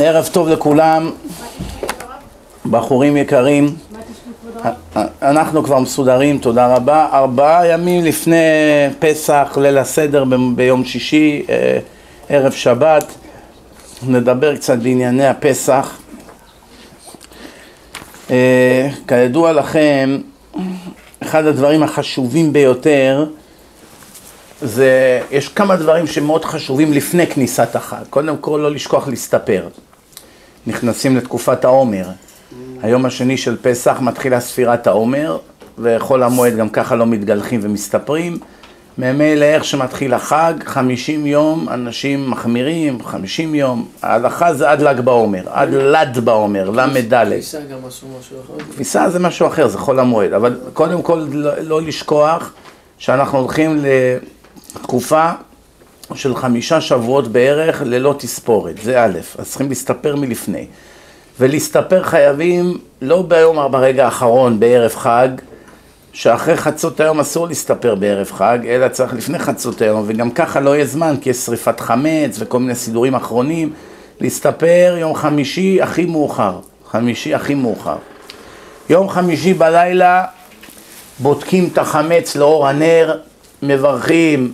ערב טוב לכולם, בחורים יקרים, אנחנו כבר מסודרים, תודה רבה. ארבעה ימים לפני פסח, ליל הסדר ביום שישי, אה, ערב שבת, נדבר קצת בענייני הפסח. אה, כידוע לכם, אחד הדברים החשובים ביותר זה, יש כמה דברים שמאוד חשובים לפני כניסת החג. קודם כל, לא לשכוח להסתפר. נכנסים לתקופת העומר. היום השני של פסח מתחילה ספירת העומר, וחול המועד גם ככה לא מתגלחים ומסתפרים. ממילא איך שמתחיל החג, 50 יום, אנשים מחמירים, 50 יום. ההלכה זה עד ל"ג בעומר, עד ל"ד בעומר, ל"ד. כביסה גם עשו משהו אחר? כביסה זה משהו אחר, זה חול המועד. אבל קודם כל לא, לא לשכוח שאנחנו הולכים לתקופה של חמישה שבועות בערך ללא תספורת, זה א', אז צריכים להסתפר מלפני. ולהסתפר חייבים לא ביום ברגע האחרון, בערב חג, שאחרי חצות היום אסור להסתפר בערב חג, אלא צריך לפני חצות היום, וגם ככה לא יהיה זמן, כי יש שריפת חמץ וכל מיני סידורים אחרונים, להסתפר יום חמישי הכי מאוחר, חמישי הכי מאוחר. יום חמישי בלילה בודקים את החמץ לאור הנר, מברכים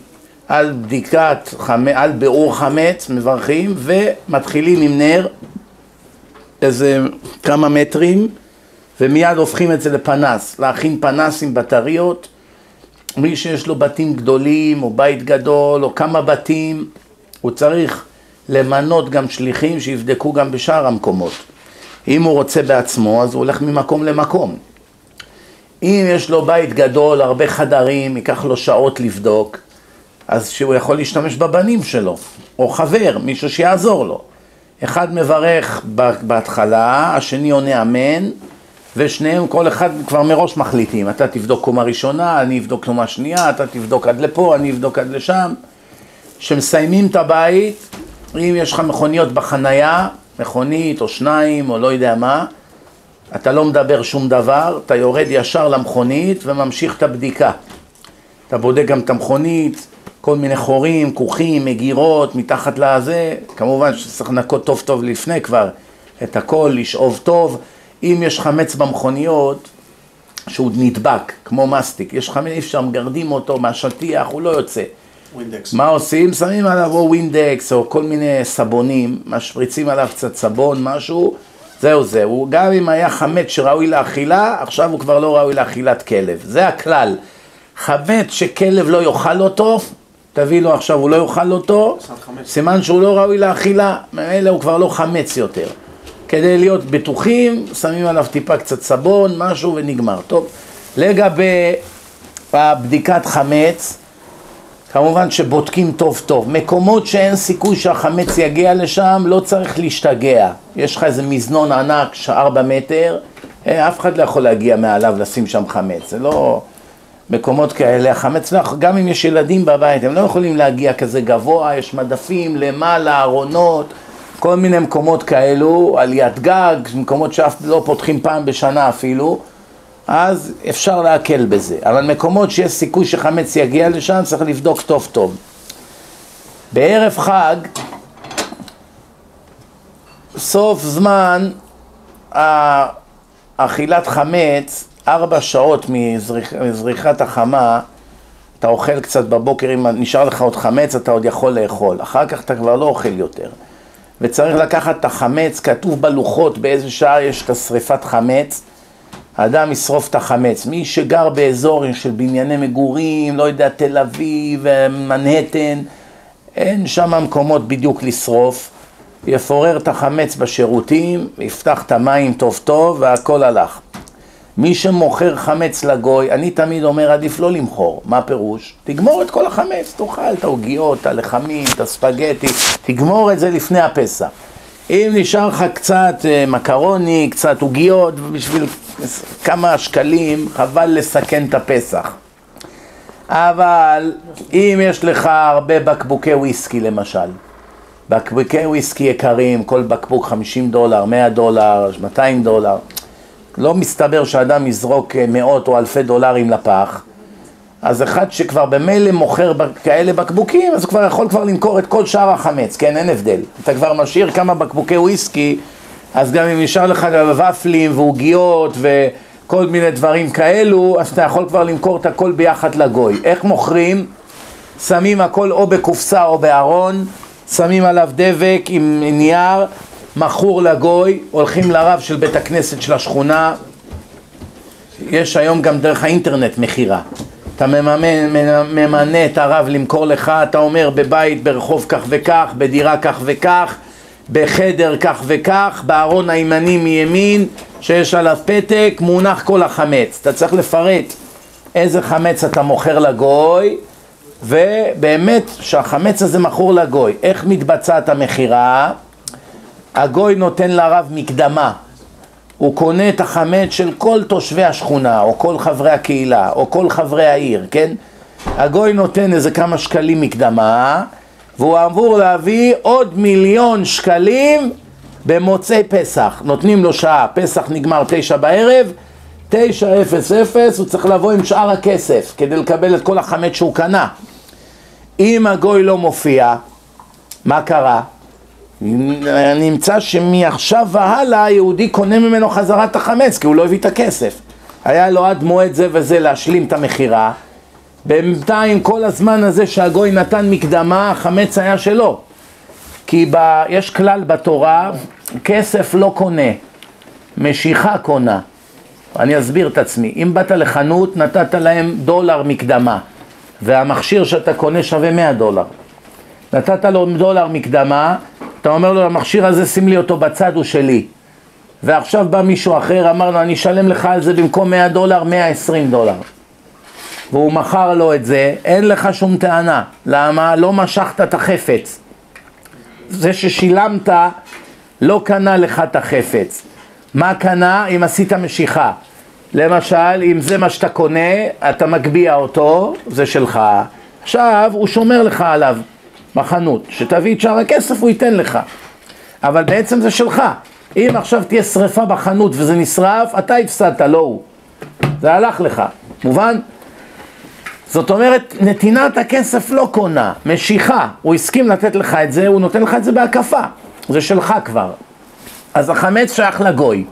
על בדיקת, על ביאור חמץ, מברכים, ומתחילים עם נר, איזה כמה מטרים, ומיד הופכים את זה לפנס, להכין פנס עם בטריות. מי שיש לו בתים גדולים, או בית גדול, או כמה בתים, הוא צריך למנות גם שליחים שיבדקו גם בשאר המקומות. אם הוא רוצה בעצמו, אז הוא הולך ממקום למקום. אם יש לו בית גדול, הרבה חדרים, ייקח לו שעות לבדוק, אז שהוא יכול להשתמש בבנים שלו, או חבר, מישהו שיעזור לו. אחד מברך בהתחלה, השני עונה אמן, ושניהם, כל אחד כבר מראש מחליטים. אתה תבדוק קומה ראשונה, אני אבדוק קומה שנייה, אתה תבדוק עד לפה, אני אבדוק עד לשם. כשמסיימים את הבית, אם יש לך מכוניות בחנייה, מכונית או שניים או לא יודע מה, אתה לא מדבר שום דבר, אתה יורד ישר למכונית וממשיך את הבדיקה. אתה בודק גם את המכונית, כל מיני חורים, כוכים, מגירות, מתחת לזה, כמובן שצריך לנקות טוב טוב לפני כבר את הכל, לשאוב טוב. אם יש חמץ במכוניות, שהוא נדבק, כמו מסטיק, יש חמץ, אי אפשר, מגרדים אותו מהשטיח, הוא לא יוצא. ווינדקס. מה עושים? שמים עליו או ווינדקס או כל מיני סבונים, משפריצים עליו קצת סבון, משהו, זהו זה. הוא גם אם היה חמץ שראוי לאכילה, עכשיו הוא כבר לא ראוי לאכילת כלב. זה הכלל. חמץ שכלב לא יאכל אותו, תביא לו עכשיו, הוא לא יאכל אותו, סימן שהוא לא ראוי לאכילה, ממילא הוא כבר לא חמץ יותר. כדי להיות בטוחים, שמים עליו טיפה קצת סבון, משהו ונגמר. טוב, לגבי בדיקת חמץ, כמובן שבודקים טוב טוב. מקומות שאין סיכוי שהחמץ יגיע לשם, לא צריך להשתגע. יש לך איזה מזנון ענק, ארבע מטר, אה, אף אחד לא יכול להגיע מעליו לשים שם חמץ. זה לא... מקומות כאלה, החמץ, לא, גם אם יש ילדים בבית, הם לא יכולים להגיע כזה גבוה, יש מדפים למעלה, ארונות, כל מיני מקומות כאלו, עליית גג, מקומות שאף לא פותחים פעם בשנה אפילו, אז אפשר להקל בזה. אבל מקומות שיש סיכוי שחמץ יגיע לשם, צריך לבדוק טוב טוב. בערב חג, סוף זמן אכילת חמץ, ארבע שעות מזריחת החמה, אתה אוכל קצת בבוקר, אם נשאר לך עוד חמץ, אתה עוד יכול לאכול. אחר כך אתה כבר לא אוכל יותר. וצריך לקחת את החמץ, כתוב בלוחות באיזה שעה יש את השריפת חמץ, האדם ישרוף את החמץ. מי שגר באזור של בנייני מגורים, לא יודע, תל אביב, מנהטן, אין שם מקומות בדיוק לשרוף. יפורר את החמץ בשירותים, יפתח את המים טוב טוב והכל הלך. מי שמוכר חמץ לגוי, אני תמיד אומר עדיף לא למכור, מה פירוש? תגמור את כל החמץ, תאכל את העוגיות, את הלחמים, את הספגטי, תגמור את זה לפני הפסח. אם נשאר לך קצת אה, מקרוני, קצת עוגיות, בשביל כמה שקלים, חבל לסכן את הפסח. אבל אם יש לך הרבה בקבוקי וויסקי למשל, בקבוקי וויסקי יקרים, כל בקבוק 50 דולר, 100 דולר, 200 דולר, לא מסתבר שאדם יזרוק אה, מאות או אלפי דולרים לפח, אז אחד שכבר במילא מוכר כאלה בקבוקים, אז הוא כבר יכול כבר למכור את כל שאר החמץ, כן, אין הבדל. אתה כבר משאיר כמה בקבוקי וויסקי, אז גם אם נשאר לך גם ופלים ועוגיות וכל מיני דברים כאלו, אז אתה יכול כבר למכור את הכל ביחד לגוי. איך מוכרים? שמים הכל או בקופסה או בארון, שמים עליו דבק עם נייר, מכור לגוי, הולכים לרב של בית הכנסת של השכונה, יש היום גם דרך האינטרנט מכירה. אתה מממן, ממנה את הרב למכור לך, אתה אומר בבית ברחוב כך וכך, בדירה כך וכך, בחדר כך וכך, בארון הימני מימין, שיש עליו פתק, מונח כל החמץ. אתה צריך לפרט איזה חמץ אתה מוכר לגוי, ובאמת שהחמץ הזה מכור לגוי. איך מתבצעת המכירה? הגוי נותן לרב מקדמה. הוא קונה את החמץ של כל תושבי השכונה, או כל חברי הקהילה, או כל חברי העיר, כן? הגוי נותן איזה כמה שקלים מקדמה, והוא אמור להביא עוד מיליון שקלים במוצאי פסח. נותנים לו שעה, פסח נגמר תשע בערב, תשע אפס אפס, הוא צריך לבוא עם שאר הכסף כדי לקבל את כל החמץ שהוא קנה. אם הגוי לא מופיע, מה קרה? נמצא שמעכשיו והלאה היהודי קונה ממנו חזרה את החמץ כי הוא לא הביא את הכסף. היה לו עד מועד זה וזה להשלים את המכירה. בינתיים כל הזמן הזה שהגוי נתן מקדמה, החמץ היה שלו. כי ב... יש כלל בתורה, כסף לא קונה, משיכה קונה. אני אסביר את עצמי. אם באת לחנות, נתת להם דולר מקדמה, והמכשיר שאתה קונה שווה 100 דולר. נתת לו דולר מקדמה, אתה אומר לו, המכשיר הזה שים לי אותו בצד, הוא שלי. ועכשיו בא מישהו אחר, אמר לו, אני אשלם לך על זה במקום 100 דולר, 120 דולר. והוא מכר לו את זה, אין לך שום טענה. למה? לא משכת את החפץ. זה ששילמת לא קנה לך את החפץ. מה קנה? אם עשית משיכה. למשל, אם זה מה שאתה קונה, אתה מגביה אותו, זה שלך. עכשיו, הוא שומר לך עליו בחנות. שתביא את שאר הכסף, הוא ייתן לך. אבל בעצם זה שלך. אם עכשיו תהיה שריפה בחנות וזה נשרף, אתה הפסדת, לא הוא. זה הלך לך. מובן? זאת אומרת, נתינת הכסף לא קונה, משיכה. הוא הסכים לתת לך את זה, הוא נותן לך את זה בהקפה. זה שלך כבר. אז החמץ שייך לגוי.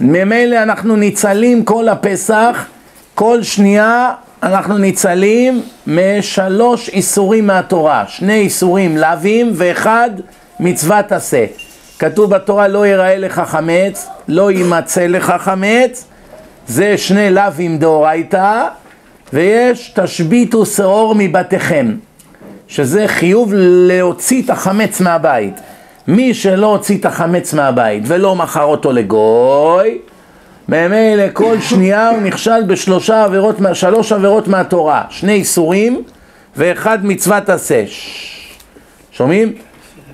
ממילא אנחנו ניצלים כל הפסח, כל שנייה אנחנו ניצלים משלוש איסורים מהתורה. שני איסורים לאווים ואחד מצוות עשה. כתוב בתורה לא ייראה לך חמץ, לא יימצא לך חמץ, זה שני לאווים דאורייתא, ויש תשביתו שעור מבתיכם, שזה חיוב להוציא את החמץ מהבית. מי שלא הוציא את החמץ מהבית ולא מכר אותו לגוי, ממילא כל שנייה הוא נכשל בשלושה עבירות, שלוש עבירות מהתורה, שני איסורים ואחד מצוות עשה. שומעים?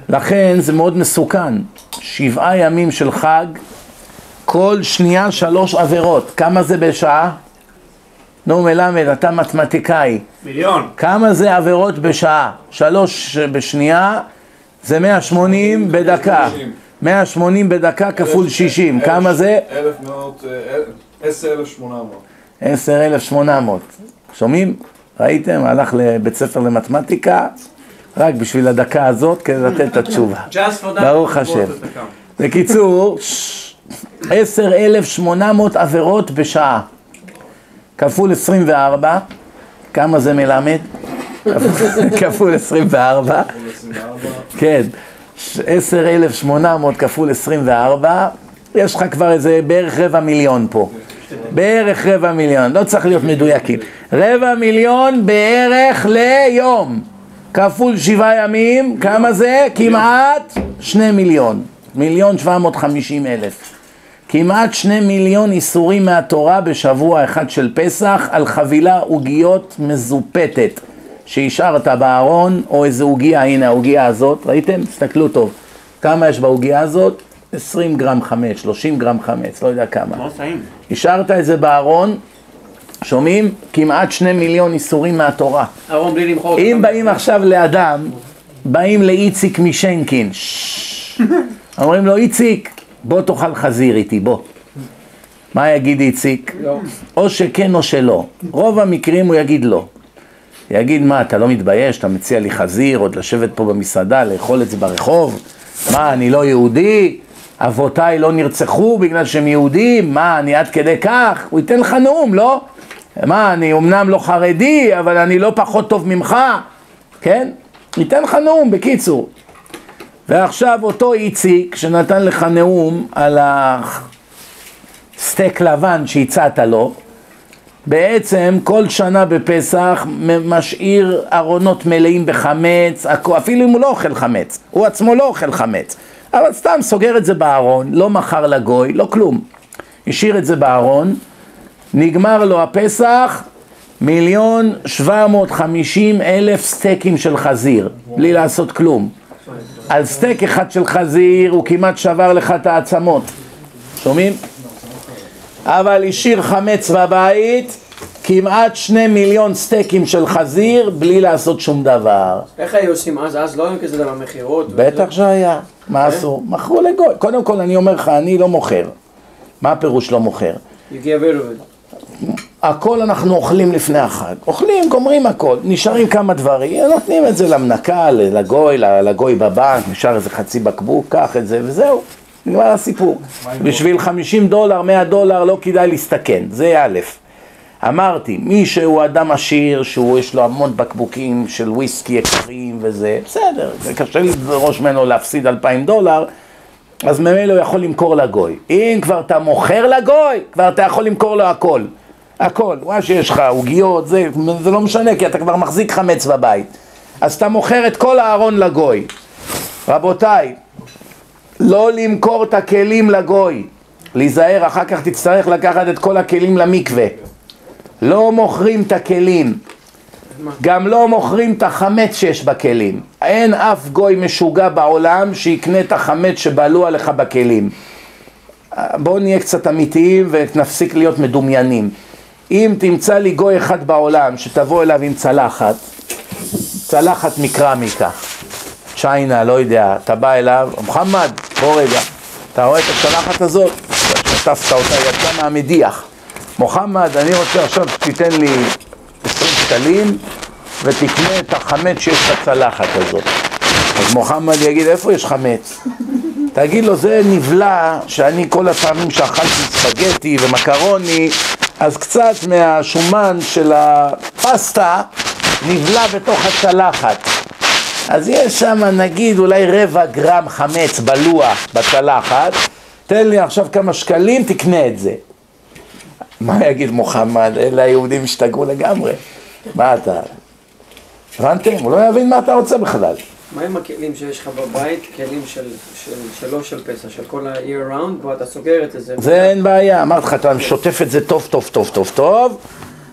לכן זה מאוד מסוכן. שבעה ימים של חג, כל שנייה שלוש עבירות. כמה זה בשעה? נו מלמד, אתה מתמטיקאי. מיליון. כמה זה עבירות בשעה? שלוש בשנייה זה 180 בדקה. 180 בדקה כפול 60. כמה זה? 10,800. 10,800. שומעים? ראיתם? הלך לבית ספר למתמטיקה רק בשביל הדקה הזאת כדי לתת את התשובה. Just for that. ברוך השם. בקיצור, 10,800 עבירות בשעה. כפול 24, כמה זה מלמד? כפול 24, כן, 10,800 כפול 24, יש לך כבר איזה בערך רבע מיליון פה. בערך רבע מיליון, לא צריך להיות מדויקים. רבע מיליון בערך ליום. כפול שבעה ימים, כמה זה? כמעט שני מיליון. מיליון שבע מאות חמישים אלף. כמעט שני מיליון איסורים מהתורה בשבוע אחד של פסח על חבילה עוגיות מזופתת שהשארת בארון או איזה עוגיה, הנה העוגיה הזאת, ראיתם? תסתכלו טוב. כמה יש בעוגיה הזאת? 20 גרם חמץ, 30 גרם חמץ, לא יודע כמה. מאוד טעים. השארת את זה בארון, שומעים? כמעט שני מיליון איסורים מהתורה. ארון בלי למחור. אם באים עכשיו לאדם, באים לאיציק משנקין. אומרים לו, איציק, בוא תאכל חזיר איתי, בוא. מה יגיד איציק? לא. או שכן או שלא. רוב המקרים הוא יגיד לא. יגיד, מה, אתה לא מתבייש? אתה מציע לי חזיר, עוד לשבת פה במסעדה, לאכול את זה ברחוב? מה, אני לא יהודי? אבותיי לא נרצחו בגלל שהם יהודים? מה, אני עד כדי כך? הוא ייתן לך נאום, לא? מה, אני אמנם לא חרדי, אבל אני לא פחות טוב ממך, כן? ייתן לך נאום, בקיצור. ועכשיו אותו איציק, שנתן לך נאום על הסטייק לבן שהצעת לו, בעצם כל שנה בפסח משאיר ארונות מלאים בחמץ, אפילו אם הוא לא אוכל חמץ, הוא עצמו לא אוכל חמץ, אבל סתם סוגר את זה בארון, לא מכר לגוי, לא כלום. השאיר את זה בארון, נגמר לו הפסח, מיליון שבע מאות חמישים אלף סטייקים של חזיר, בלי לעשות כלום. על סטייק אחד של חזיר הוא כמעט שבר לך את העצמות, שומעים? אבל השאיר חמץ בבית, כמעט שני מיליון סטייקים של חזיר, בלי לעשות שום דבר. איך היו עושים אז? אז לא היו כזה דבר מכירות? בטח שהיה. מה עשו? מכרו לגוי. קודם כל אני אומר לך, אני לא מוכר. מה הפירוש לא מוכר? Of it. הכל אנחנו אוכלים לפני החג. אוכלים, גומרים הכל. נשארים כמה דברים, נותנים את זה למנקה, לגוי, לגוי בבנק, נשאר איזה חצי בקבוק, קח את זה וזהו. נגמר הסיפור. בשביל 50 דולר, 100 דולר לא כדאי להסתכן, זה א'. אמרתי, מי שהוא אדם עשיר, שהוא יש לו המון בקבוקים של וויסקי יקרים וזה, בסדר, זה קשה לדרוש ממנו להפסיד 2,000 דולר, אז ממילא הוא יכול למכור לגוי. אם כבר אתה מוכר לגוי, כבר אתה יכול למכור לו הכל. הכל, מה שיש לך, עוגיות, זה, זה לא משנה, כי אתה כבר מחזיק חמץ בבית. אז אתה מוכר את כל הארון לגוי. רבותיי, לא למכור את הכלים לגוי. להיזהר, אחר כך תצטרך לקחת את כל הכלים למקווה. לא מוכרים את הכלים. גם לא מוכרים את החמץ שיש בכלים. אין אף גוי משוגע בעולם שיקנה את החמץ שבעלו עליך בכלים. בואו נהיה קצת אמיתיים ונפסיק להיות מדומיינים. אם תמצא לי גוי אחד בעולם שתבוא אליו עם צלחת, צלחת מקרמיקה, צ'יינה, לא יודע, אתה בא אליו, מוחמד, בוא רגע, אתה רואה את הצלחת הזאת? שטפת אותה, יצאה מהמדיח. מוחמד, אני רוצה עכשיו שתיתן לי 20 שקלים ותקנה את החמץ שיש בצלחת הזאת. אז מוחמד יגיד, איפה יש חמץ? תגיד לו, זה נבלע שאני כל הפעמים שאכלתי ספגטי ומקרוני, אז קצת מהשומן של הפסטה נבלע בתוך הצלחת. אז יש שם נגיד אולי רבע גרם חמץ בלוע בצלחת, תן לי עכשיו כמה שקלים, תקנה את זה. מה יגיד מוחמד? אלה היהודים השתגעו לגמרי. מה אתה... הבנתם? הוא לא יבין מה אתה רוצה בכלל. מה עם הכלים שיש לך בבית, כלים של, של, שלא של פסח, של כל ה-year round, ואתה סוגר את זה? זה אין בעיה, אמרתי לך, אתה שוטף את זה טוב טוב טוב טוב טוב,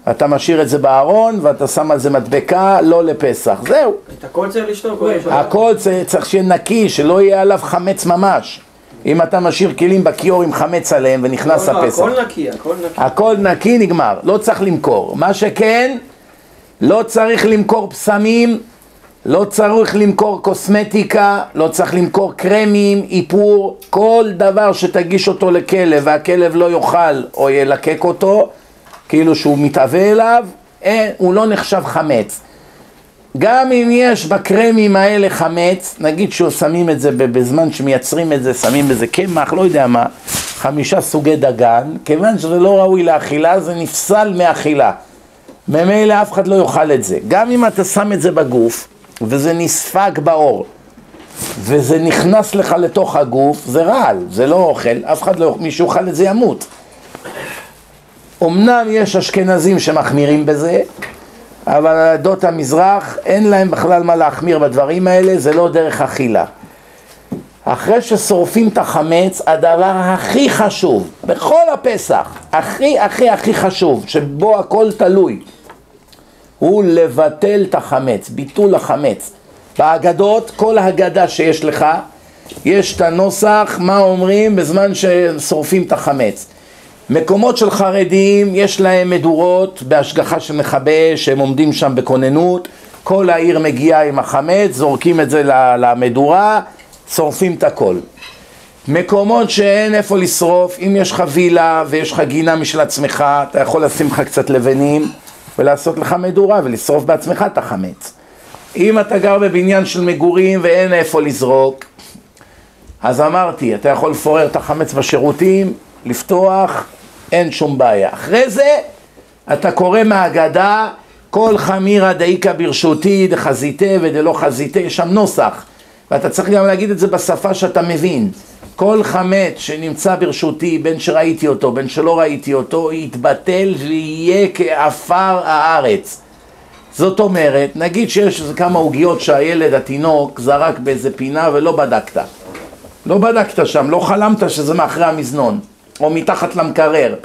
אתה משאיר את זה בארון ואתה שם על זה מדבקה, לא לפסח, זהו. את הכל צריך לשתוק? הכל צריך שיהיה נקי, שלא יהיה עליו חמץ ממש. אם אתה משאיר כלים בכיור עם חמץ עליהם ונכנס לא, לא, הפסח. הכל נקי, הכל נקי. הכל נקי נגמר, לא צריך למכור. מה שכן, לא צריך למכור פסמים, לא צריך למכור קוסמטיקה, לא צריך למכור קרמים, איפור, כל דבר שתגיש אותו לכלב והכלב לא יאכל או ילקק אותו, כאילו שהוא מתאווה אליו, אין, הוא לא נחשב חמץ. גם אם יש בקרמים האלה חמץ, נגיד ששמים את זה בזמן שמייצרים את זה, שמים בזה קמח, לא יודע מה, חמישה סוגי דגן, כיוון שזה לא ראוי לאכילה, זה נפסל מאכילה. ממילא אף אחד לא יאכל את זה. גם אם אתה שם את זה בגוף, וזה נספג בעור, וזה נכנס לך לתוך הגוף, זה רעל, זה לא אוכל, אף אחד לא מי שיאכל את זה ימות. אמנם יש אשכנזים שמחמירים בזה, אבל עדות המזרח אין להם בכלל מה להחמיר בדברים האלה, זה לא דרך אכילה. אחרי ששורפים את החמץ, הדבר הכי חשוב, בכל הפסח, הכי הכי הכי חשוב, שבו הכל תלוי, הוא לבטל את החמץ, ביטול החמץ. בהגדות, כל הגדה שיש לך, יש את הנוסח, מה אומרים בזמן ששורפים את החמץ. מקומות של חרדים, יש להם מדורות בהשגחה של מכבה, שהם עומדים שם בכוננות, כל העיר מגיעה עם החמץ, זורקים את זה למדורה, שורפים את הכל. מקומות שאין איפה לשרוף, אם יש לך וילה ויש לך גינה משל עצמך, אתה יכול לשים לך קצת לבנים ולעשות לך מדורה ולשרוף בעצמך את החמץ. אם אתה גר בבניין של מגורים ואין איפה לזרוק, אז אמרתי, אתה יכול לפורר את החמץ בשירותים, לפתוח, אין שום בעיה. אחרי זה, אתה קורא מהאגדה, כל חמירא דאיכא ברשותי דחזיתה ודלא חזיתה, יש שם נוסח. ואתה צריך גם להגיד את זה בשפה שאתה מבין. כל חמץ שנמצא ברשותי, בין שראיתי אותו, בין שלא ראיתי אותו, יתבטל ויהיה כעפר הארץ. זאת אומרת, נגיד שיש איזה כמה עוגיות שהילד, התינוק, זרק באיזה פינה ולא בדקת. לא בדקת שם, לא חלמת שזה מאחרי המזנון, או מתחת למקרר.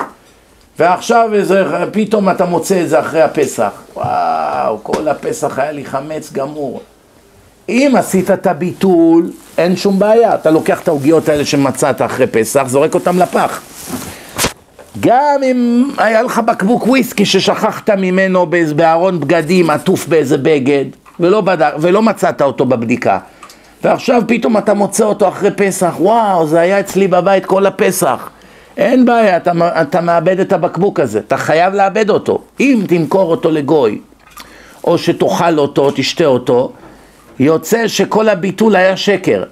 ועכשיו איזה, פתאום אתה מוצא את זה אחרי הפסח. וואו, כל הפסח היה לי חמץ גמור. אם עשית את הביטול, אין שום בעיה. אתה לוקח את העוגיות האלה שמצאת אחרי פסח, זורק אותם לפח. גם אם היה לך בקבוק וויסקי ששכחת ממנו בארון בגדים עטוף באיזה בגד ולא, בדק, ולא מצאת אותו בבדיקה ועכשיו פתאום אתה מוצא אותו אחרי פסח, וואו, זה היה אצלי בבית כל הפסח. אין בעיה, אתה, אתה מאבד את הבקבוק הזה, אתה חייב לאבד אותו. אם תמכור אותו לגוי, או שתאכל אותו, תשתה אותו, יוצא שכל הביטול היה שקר.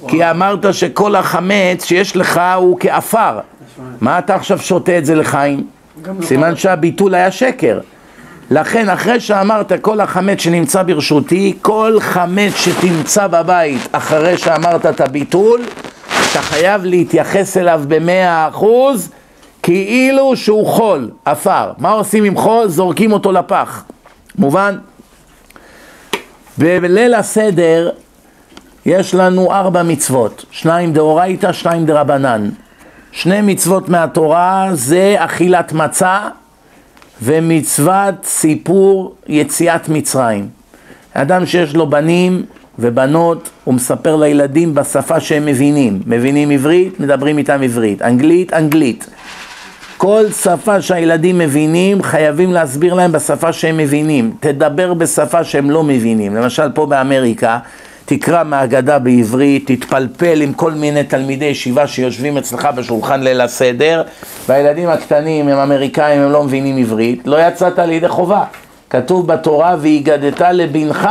וואו. כי אמרת שכל החמץ שיש לך הוא כעפר. מה אתה עכשיו שותה את זה לחיים? סימן שהביטול היה שקר. לכן אחרי שאמרת כל החמץ שנמצא ברשותי, כל חמץ שתמצא בבית אחרי שאמרת את הביטול, אתה חייב להתייחס אליו במאה אחוז כאילו שהוא חול, עפר. מה עושים עם חול? זורקים אותו לפח. מובן? בליל הסדר יש לנו ארבע מצוות, שניים דאורייתא, שניים דרבנן. שני מצוות מהתורה זה אכילת מצה ומצוות סיפור יציאת מצרים. אדם שיש לו בנים ובנות, הוא מספר לילדים בשפה שהם מבינים. מבינים עברית, מדברים איתם עברית. אנגלית, אנגלית. כל שפה שהילדים מבינים, חייבים להסביר להם בשפה שהם מבינים. תדבר בשפה שהם לא מבינים. למשל פה באמריקה, תקרא מהגדה בעברית, תתפלפל עם כל מיני תלמידי ישיבה שיושבים אצלך בשולחן ליל הסדר, והילדים הקטנים הם אמריקאים, הם לא מבינים עברית, לא יצאת לידי חובה. כתוב בתורה, והגדת לבנך.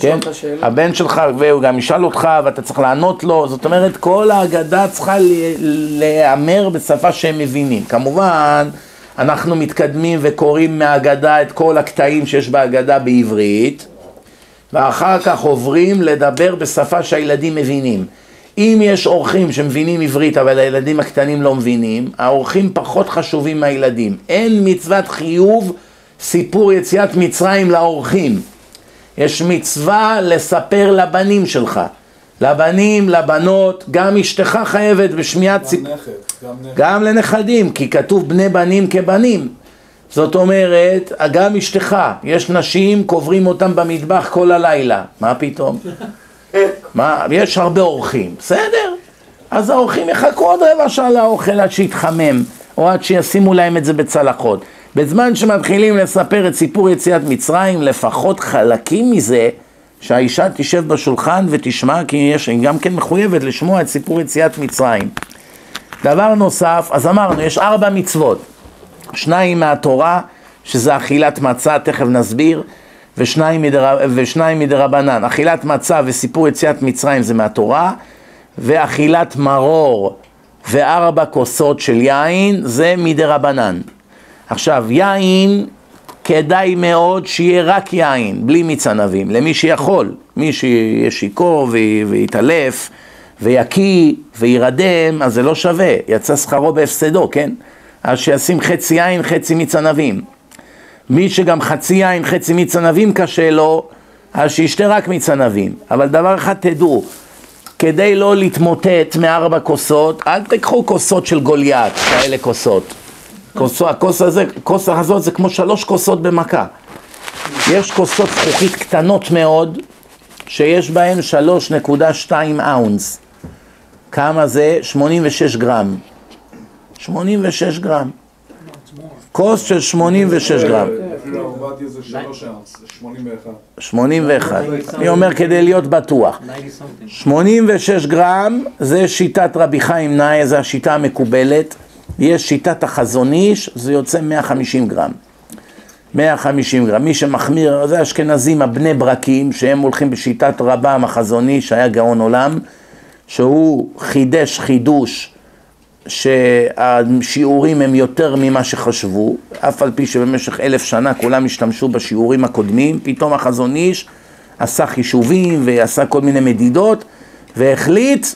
כן? הבן שלך, והוא גם ישאל אותך, ואתה צריך לענות לו, זאת אומרת, כל ההגדה צריכה להיאמר בשפה שהם מבינים. כמובן, אנחנו מתקדמים וקוראים מההגדה את כל הקטעים שיש בהגדה בעברית, ואחר כך עוברים לדבר בשפה שהילדים מבינים. אם יש אורחים שמבינים עברית אבל הילדים הקטנים לא מבינים, האורחים פחות חשובים מהילדים. אין מצוות חיוב סיפור יציאת מצרים לאורחים. יש מצווה לספר לבנים שלך. לבנים, לבנות, גם אשתך חייבת בשמיעת סיפור. גם נכד, גם לנכדים, כי כתוב בני בנים כבנים. זאת אומרת, גם אשתך, יש נשים, קוברים אותם במטבח כל הלילה. מה פתאום? מה, יש הרבה אורחים, בסדר. אז האורחים יחכו עוד רבע שעה לאוכל עד שיתחמם, או עד שישימו להם את זה בצלחות. בזמן שמתחילים לספר את סיפור יציאת מצרים, לפחות חלקים מזה, שהאישה תשב בשולחן ותשמע, כי יש, היא גם כן מחויבת לשמוע את סיפור יציאת מצרים. דבר נוסף, אז אמרנו, יש ארבע מצוות. שניים מהתורה, שזה אכילת מצה, תכף נסביר, ושניים, מדר, ושניים מדרבנן. אכילת מצה וסיפור יציאת מצרים זה מהתורה, ואכילת מרור וארבע כוסות של יין זה מדרבנן. עכשיו, יין, כדאי מאוד שיהיה רק יין, בלי מיץ ענבים, למי שיכול. מי שיהיה שיכור ויתעלף ויקיא וירדם, אז זה לא שווה, יצא שכרו בהפסדו, כן? אז שישים חצי יין, חצי מיץ ענבים. מי שגם חצי יין, חצי מיץ ענבים קשה לו, אז שישתה רק מיץ ענבים. אבל דבר אחד תדעו, כדי לא להתמוטט מארבע כוסות, אל תיקחו כוסות של גוליית, כאלה כוסות. כוס, הכוס הזה, כוס הזאת זה כמו שלוש כוסות במכה. יש כוסות זכוכית קטנות מאוד, שיש בהן 3.2 אאונס. כמה זה? 86 גרם. 86 גרם. כוס של 86 גרם. של הרב עובדיה זה שלוש ארץ, זה 81. 81. אני אומר כדי להיות בטוח. 90 something. 86 גרם זה שיטת רבי חיים נאי, זו השיטה המקובלת. יש שיטת החזון איש, זה יוצא 150 גרם. 150 גרם. מי שמחמיר, זה האשכנזים הבני ברקים, שהם הולכים בשיטת רבם החזון איש, שהיה גאון עולם, שהוא חידש חידוש שהשיעורים הם יותר ממה שחשבו, אף על פי שבמשך אלף שנה כולם השתמשו בשיעורים הקודמים, פתאום החזון איש עשה חישובים ועשה כל מיני מדידות והחליט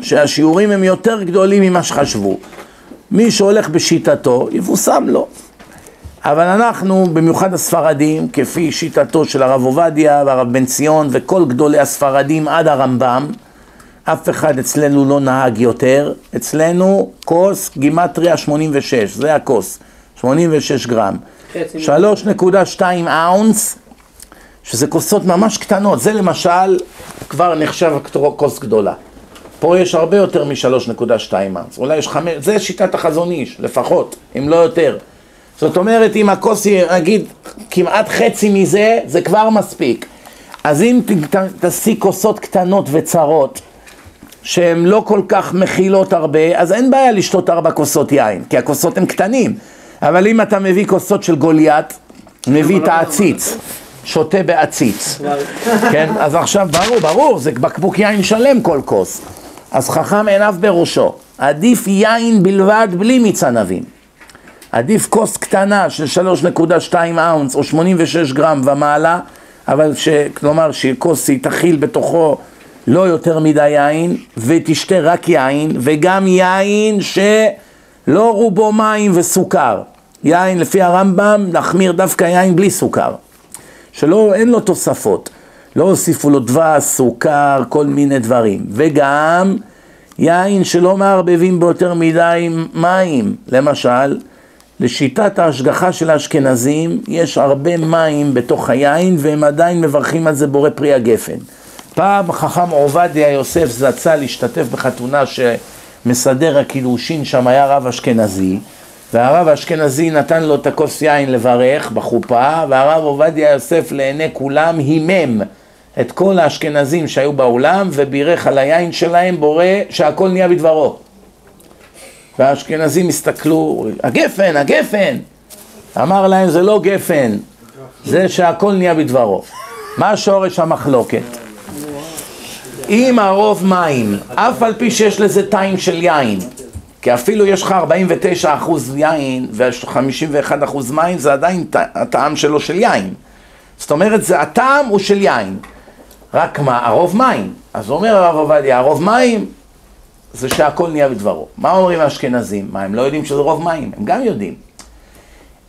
שהשיעורים הם יותר גדולים ממה שחשבו. מי שהולך בשיטתו, יבושם לו. אבל אנחנו, במיוחד הספרדים, כפי שיטתו של הרב עובדיה והרב בן ציון וכל גדולי הספרדים עד הרמב"ם, אף אחד אצלנו לא נהג יותר, אצלנו כוס גימטריה 86, זה הכוס, 86 גרם. חצי 3.2 אאונס, שזה כוסות ממש קטנות, זה למשל כבר נחשב כוס גדולה. פה יש הרבה יותר מ-3.2 אאונס, אולי יש חמש, זה שיטת החזון איש, לפחות, אם לא יותר. זאת אומרת, אם הכוס היא, נגיד, כמעט חצי מזה, זה כבר מספיק. אז אם ת- ת- תשיג כוסות קטנות וצרות, שהן לא כל כך מכילות הרבה, אז אין בעיה לשתות ארבע כוסות יין, כי הכוסות הן קטנים. אבל אם אתה מביא כוסות של גוליית, מביא את העציץ, שותה בעציץ, כן? אז עכשיו, ברור, ברור, זה בקבוק יין שלם כל כוס. אז חכם עיניו בראשו, עדיף יין בלבד בלי מיץ ענבים. עדיף כוס קטנה של 3.2 אאונס או 86 גרם ומעלה, אבל ש... כלומר שכוס היא תכיל בתוכו לא יותר מדי יין, ותשתה רק יין, וגם יין שלא רובו מים וסוכר. יין, לפי הרמב"ם, להחמיר דווקא יין בלי סוכר. שלא, אין לו תוספות. לא הוסיפו לו דבש, סוכר, כל מיני דברים. וגם יין שלא מערבבים בו יותר מדי מים. למשל, לשיטת ההשגחה של האשכנזים, יש הרבה מים בתוך היין, והם עדיין מברכים על זה בורא פרי הגפן. פעם חכם עובדיה יוסף זצ"ל להשתתף בחתונה שמסדר הקידושין שם היה רב אשכנזי, והרב האשכנזי נתן לו את הכוס יין לברך בחופה, והרב עובדיה יוסף לעיני כולם הימם את כל האשכנזים שהיו באולם, ובירך על היין שלהם בורא שהכל נהיה בדברו. והאשכנזים הסתכלו, הגפן, הגפן! אמר להם, זה לא גפן, זה שהכל נהיה בדברו. מה שורש המחלוקת? אם הרוב מים, אף על פי שיש לזה טיים של יין, כי אפילו יש לך 49 אחוז יין ו-51 אחוז מים, זה עדיין הטעם שלו של יין. זאת אומרת, זה הטעם הוא של יין. רק מה, הרוב מים. אז אומר הרב עובדיה, הרוב מים זה שהכל נהיה בדברו. מה אומרים האשכנזים? מה, הם לא יודעים שזה רוב מים? הם גם יודעים.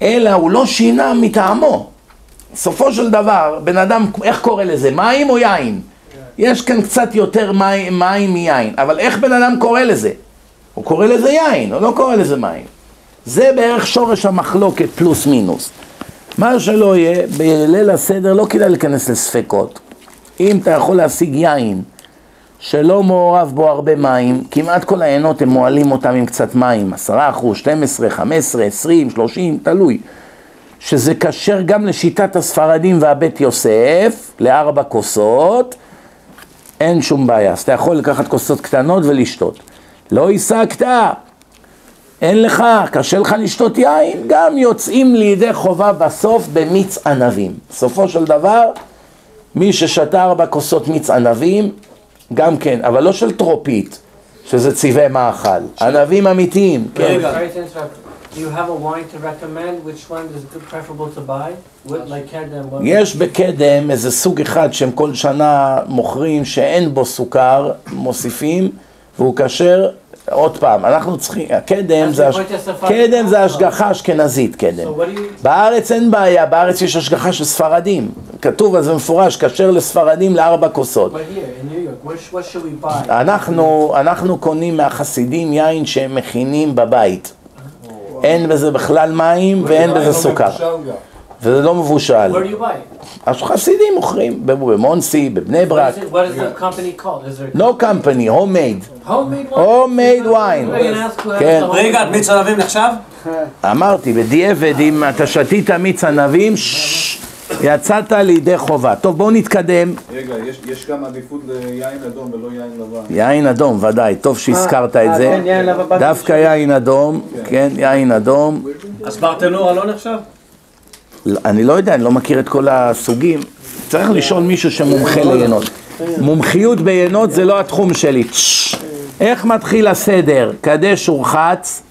אלא הוא לא שינה מטעמו. בסופו של דבר, בן אדם, איך קורא לזה? מים או יין? יש כאן קצת יותר מים, מים מיין, אבל איך בן אדם קורא לזה? הוא קורא לזה יין, הוא לא קורא לזה מים. זה בערך שורש המחלוקת פלוס מינוס. מה שלא יהיה, בליל הסדר לא כדאי להיכנס לספקות. אם אתה יכול להשיג יין שלא מעורב בו הרבה מים, כמעט כל העיינות הם מועלים אותם עם קצת מים, 10 אחוז, 12, 15, 20, 30, תלוי. שזה כשר גם לשיטת הספרדים והבית יוסף, לארבע כוסות, אין שום בעיה. אז אתה יכול לקחת כוסות קטנות ולשתות. לא השגת, אין לך, קשה לך לשתות יין, גם יוצאים לידי חובה בסוף במיץ ענבים. בסופו של דבר, מי ששתה ארבע כוסות מיץ ענבים, גם כן, אבל לא של טרופית, שזה צבעי מאכל, ענבים אמיתיים, כן. יש בקדם איזה סוג אחד שהם כל שנה מוכרים שאין בו סוכר, מוסיפים, והוא כשר, עוד פעם, אנחנו צריכים, הקדם זה, הש- קדם זה השגחה אשכנזית, קדם. So you... בארץ אין בעיה, בארץ יש השגחה של ספרדים. כתוב על זה מפורש, כשר לספרדים לארבע כוסות. אנחנו, אנחנו קונים מהחסידים יין שהם מכינים בבית. אין בזה בכלל מים ואין בזה סוכר. וזה לא מבושל. אז חסידים מוכרים, במונסי, בבני What ברק. the company called? Is there No company, homemade. homemade wine. כן. רגע, מיץ ענבים נחשב? אמרתי, בדיעבד, אם אתה שתית מיץ ענבים, ששש, יצאת לידי חובה. טוב, בואו נתקדם. רגע, יש- יש גם עדיפות ליין אדום ולא יין לבן. יין אדום, ודאי, טוב שהזכרת אה, את זה. כן, דווקא יין אדום, כן, יין אדום. אז ברטנורה לא נחשב? אני לא יודע, אני לא מכיר את כל הסוגים. צריך לשאול מישהו שמומחה ליינות. מומחיות ביינות זה לא התחום שלי. איך מתחיל הסדר? קדש ורחץ,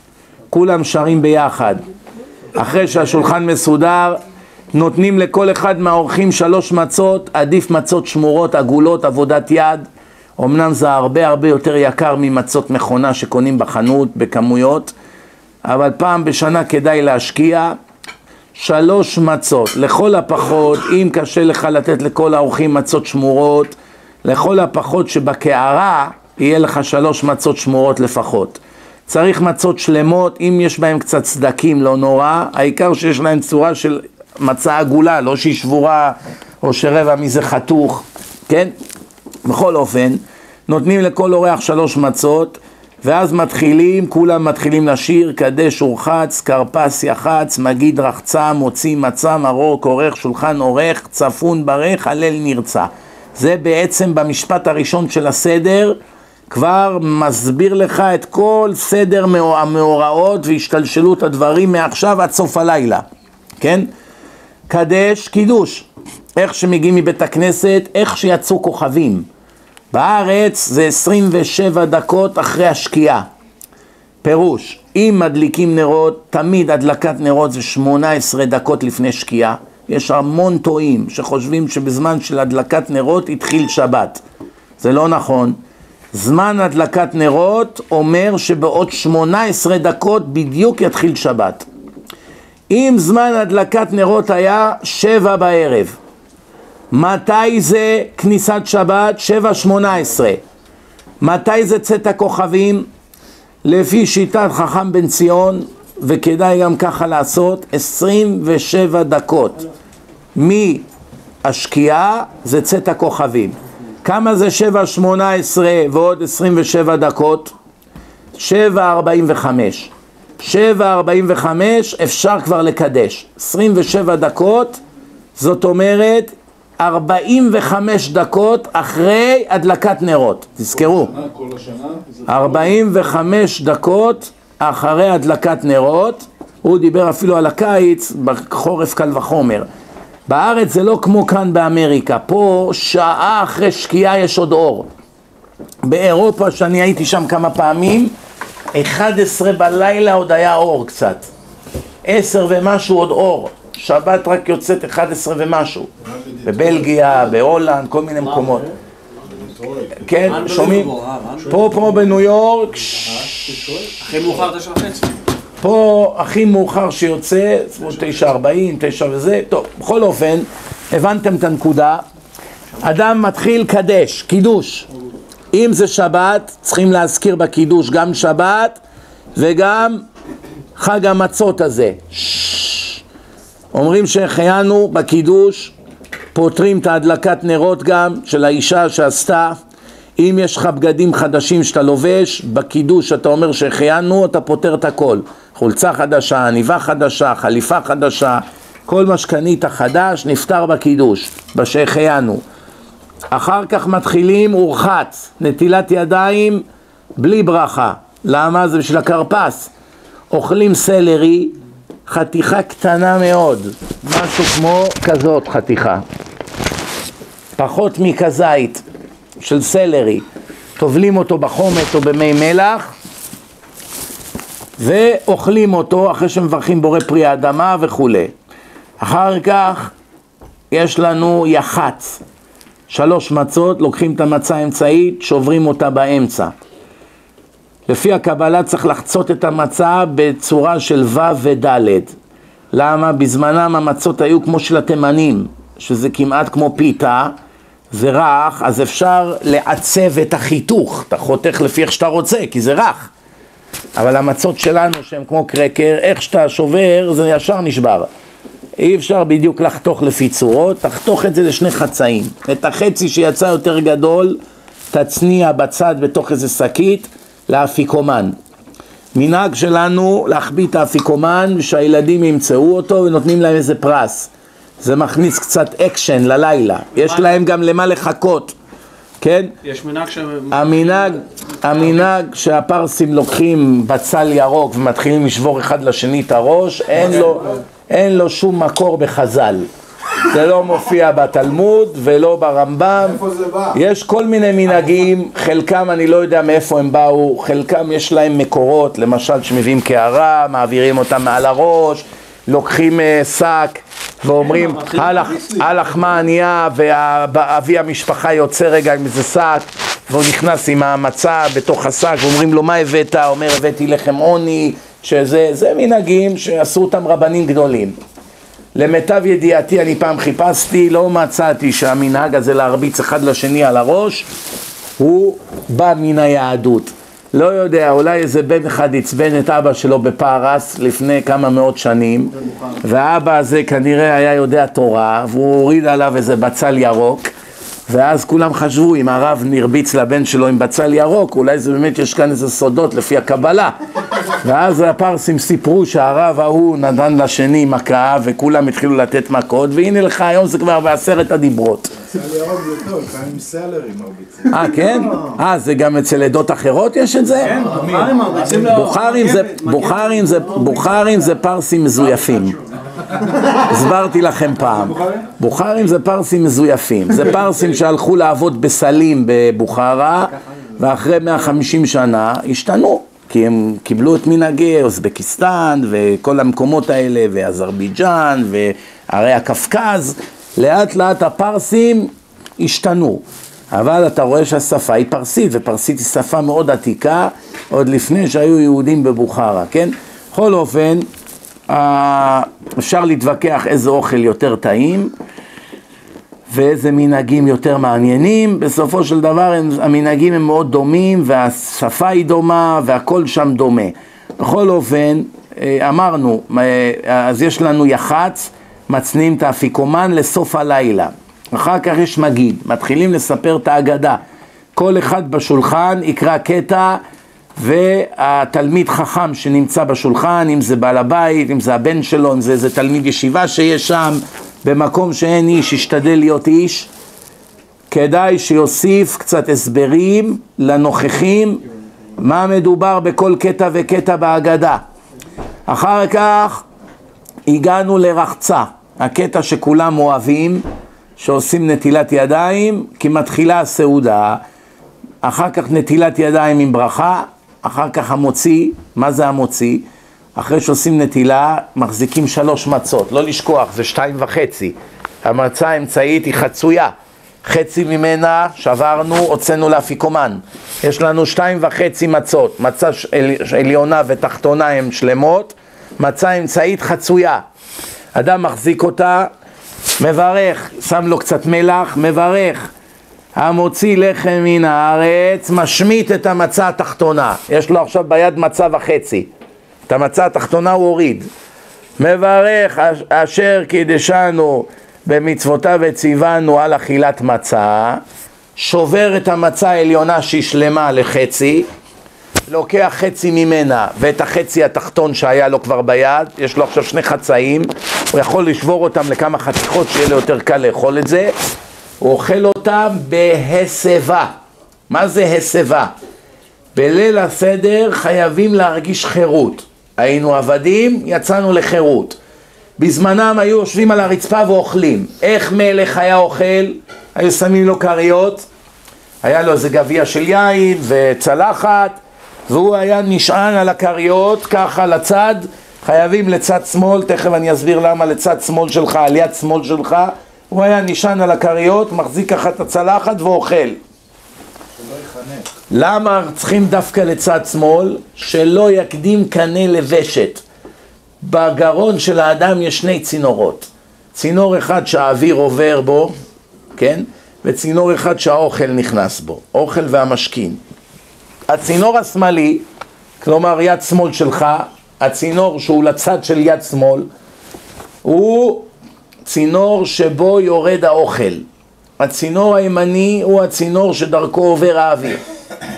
כולם שרים ביחד. אחרי שהשולחן מסודר, נותנים לכל אחד מהאורחים שלוש מצות, עדיף מצות שמורות, עגולות, עבודת יד. אמנם זה הרבה הרבה יותר יקר ממצות מכונה שקונים בחנות בכמויות, אבל פעם בשנה כדאי להשקיע. שלוש מצות, לכל הפחות, אם קשה לך לתת לכל האורחים מצות שמורות, לכל הפחות שבקערה יהיה לך שלוש מצות שמורות לפחות. צריך מצות שלמות, אם יש בהם קצת סדקים לא נורא, העיקר שיש להם צורה של מצה עגולה, לא שהיא שבורה או שרבע מזה חתוך, כן? בכל אופן, נותנים לכל אורח שלוש מצות, ואז מתחילים, כולם מתחילים לשיר, קדש ורחץ, כרפס יחץ, מגיד רחצה, מוציא מצה, מרור כורך, שולחן עורך, צפון ברך, הלל נרצה. זה בעצם במשפט הראשון של הסדר, כבר מסביר לך את כל סדר מאו- המאורעות והשתלשלות הדברים מעכשיו עד סוף הלילה, כן? קדש, קידוש, איך שמגיעים מבית הכנסת, איך שיצאו כוכבים. בארץ זה 27 דקות אחרי השקיעה. פירוש, אם מדליקים נרות, תמיד הדלקת נרות זה 18 דקות לפני שקיעה. יש המון טועים שחושבים שבזמן של הדלקת נרות התחיל שבת. זה לא נכון. זמן הדלקת נרות אומר שבעוד 18 דקות בדיוק יתחיל שבת. אם זמן הדלקת נרות היה שבע בערב, מתי זה כניסת שבת? שבע שמונה עשרה. מתי זה צאת הכוכבים? לפי שיטת חכם בן ציון, וכדאי גם ככה לעשות, 27 דקות מהשקיעה זה צאת הכוכבים. כמה זה 7 18 ועוד 27 דקות? 7 45. 7 45 אפשר כבר לקדש. 27 דקות, זאת אומרת 45 דקות אחרי הדלקת נרות. תזכרו. שנה, כל השנה, זה 45 דקות אחרי הדלקת נרות, הוא דיבר אפילו על הקיץ, בחורף קל וחומר. בארץ זה לא כמו כאן באמריקה, פה שעה אחרי שקיעה יש עוד אור. באירופה, שאני הייתי שם כמה פעמים, 11 בלילה עוד היה אור קצת. 10 ומשהו עוד אור. שבת רק יוצאת 11 ומשהו. בבלגיה, בהולנד, כל מיני מקומות. כן, שומעים? פה, פה בניו יורק, ששש, הכי מאוחר תשע וחצי. פה הכי מאוחר שיוצא, תשע ארבעים, תשע וזה, טוב, בכל אופן, הבנתם את הנקודה. אדם מתחיל קדש, קידוש. אם זה שבת, צריכים להזכיר בקידוש גם שבת וגם חג המצות הזה. אומרים שהחיינו בקידוש, פותרים את ההדלקת נרות גם של האישה שעשתה. אם יש לך בגדים חדשים שאתה לובש, בקידוש אתה אומר שהחיינו, אתה פותר את הכל. חולצה חדשה, עניבה חדשה, חליפה חדשה, כל מה שקנית חדש נפתר בקידוש, בשהחיינו. אחר כך מתחילים ורחץ, נטילת ידיים בלי ברכה. למה? זה בשביל הכרפס. אוכלים סלרי, חתיכה קטנה מאוד, משהו כמו כזאת חתיכה. פחות מכזית של סלרי, טובלים אותו בחומת או במי מלח ואוכלים אותו אחרי שמברכים בורא פרי האדמה וכולי. אחר כך יש לנו יח"צ, שלוש מצות, לוקחים את המצה האמצעית, שוברים אותה באמצע. לפי הקבלה צריך לחצות את המצה בצורה של ו' וד'. למה? בזמנם המצות היו כמו של התימנים, שזה כמעט כמו פיתה, זה רך, אז אפשר לעצב את החיתוך, אתה חותך לפי איך שאתה רוצה, כי זה רך. אבל המצות שלנו, שהן כמו קרקר, איך שאתה שובר, זה ישר נשבר. אי אפשר בדיוק לחתוך לפי צורות, תחתוך את זה לשני חצאים. את החצי שיצא יותר גדול, תצניע בצד בתוך איזה שקית לאפיקומן. מנהג שלנו להחביא את האפיקומן שהילדים ימצאו אותו ונותנים להם איזה פרס. זה מכניס קצת אקשן ללילה, יש להם גם למה לחכות, כן? יש מנהג ש... המנהג, המנהג שהפרסים לוקחים בצל ירוק ומתחילים לשבור אחד לשני את הראש, אין לו, אין לו שום מקור בחז"ל. זה לא מופיע בתלמוד ולא ברמב"ם. איפה זה בא? יש כל מיני מנהגים, חלקם אני לא יודע מאיפה הם באו, חלקם יש להם מקורות, למשל שמביאים קערה, מעבירים אותם מעל הראש, לוקחים אה, שק ואומרים מתחילים הלך, להכניס לי." הלך מה ענייה ואבי המשפחה יוצא רגע עם איזה שק והוא נכנס עם המצה בתוך השק ואומרים לו מה הבאת? אומר הבאתי לחם עוני שזה זה מנהגים שעשו אותם רבנים גדולים למיטב ידיעתי אני פעם חיפשתי, לא מצאתי שהמנהג הזה להרביץ אחד לשני על הראש הוא בא מן היהדות. לא יודע, אולי איזה בן אחד עצבן את אבא שלו בפרס לפני כמה מאות שנים והאבא הזה כנראה היה יודע תורה והוא הוריד עליו איזה בצל ירוק ואז כולם חשבו אם הרב נרביץ לבן שלו עם בצל ירוק אולי זה באמת יש כאן איזה סודות לפי הקבלה ואז הפרסים סיפרו שהרב ההוא נתן לשני מכה וכולם התחילו לתת מכות והנה לך היום זה כבר בעשרת הדיברות סל ירוק זה טוב, לפעמים סלרים מרביצים. אה כן? אה זה גם אצל עדות אחרות יש את זה? כן, זה, בוכרים זה פרסים מזויפים. הסברתי לכם פעם. בוכרים זה פרסים מזויפים. זה פרסים שהלכו לעבוד בסלים בבוכרה, ואחרי 150 שנה השתנו. כי הם קיבלו את מנהגי אוזבקיסטן וכל המקומות האלה, ואזרבייג'אן וערי הקווקז. לאט לאט הפרסים השתנו. אבל אתה רואה שהשפה היא פרסית, ופרסית היא שפה מאוד עתיקה, עוד לפני שהיו יהודים בבוכרה, כן? בכל אופן, אפשר להתווכח איזה אוכל יותר טעים ואיזה מנהגים יותר מעניינים, בסופו של דבר המנהגים הם מאוד דומים והשפה היא דומה והכל שם דומה. בכל אופן, אה, אמרנו, אה, אז יש לנו יח"צ, מצניעים את האפיקומן לסוף הלילה. אחר כך יש מגיד, מתחילים לספר את ההגדה. כל אחד בשולחן יקרא קטע והתלמיד חכם שנמצא בשולחן, אם זה בעל הבית, אם זה הבן שלו, אם זה איזה תלמיד ישיבה שיש שם, במקום שאין איש, ישתדל להיות איש. כדאי שיוסיף קצת הסברים לנוכחים מה מדובר בכל קטע וקטע בהגדה. אחר כך הגענו לרחצה, הקטע שכולם אוהבים, שעושים נטילת ידיים, כי מתחילה הסעודה, אחר כך נטילת ידיים עם ברכה, אחר כך המוציא, מה זה המוציא? אחרי שעושים נטילה, מחזיקים שלוש מצות, לא לשכוח, זה שתיים וחצי. המצה האמצעית היא חצויה, חצי ממנה שברנו, הוצאנו לאפיקומן. יש לנו שתיים וחצי מצות, מצה עליונה ותחתונה הן שלמות, מצה אמצעית חצויה. אדם מחזיק אותה, מברך, שם לו קצת מלח, מברך. המוציא לחם מן הארץ, משמיט את המצה התחתונה. יש לו עכשיו ביד מצה וחצי. את המצה התחתונה הוא הוריד. מברך אש- אשר קידשנו במצוותיו וציוונו על אכילת מצה, שובר את המצה העליונה שהיא שלמה לחצי, לוקח חצי ממנה ואת החצי התחתון שהיה לו כבר ביד, יש לו עכשיו שני חצאים, הוא יכול לשבור אותם לכמה חתיכות שיהיה לו יותר קל לאכול את זה, אוכל אותם בהסבה. מה זה הסבה? בליל הסדר חייבים להרגיש חירות. היינו עבדים, יצאנו לחירות. בזמנם היו יושבים על הרצפה ואוכלים. איך מלך היה אוכל? היו שמים לו כריות, היה לו איזה גביע של יין וצלחת, והוא היה נשען על הכריות ככה לצד, חייבים לצד שמאל, תכף אני אסביר למה לצד שמאל שלך, על יד שמאל שלך, הוא היה נשען על הכריות, מחזיק ככה את הצלחת ואוכל. למה צריכים דווקא לצד שמאל? שלא יקדים קנה לוושת. בגרון של האדם יש שני צינורות. צינור אחד שהאוויר עובר בו, כן? וצינור אחד שהאוכל נכנס בו, אוכל והמשכין. הצינור השמאלי, כלומר יד שמאל שלך, הצינור שהוא לצד של יד שמאל, הוא צינור שבו יורד האוכל. הצינור הימני הוא הצינור שדרכו עובר האוויר.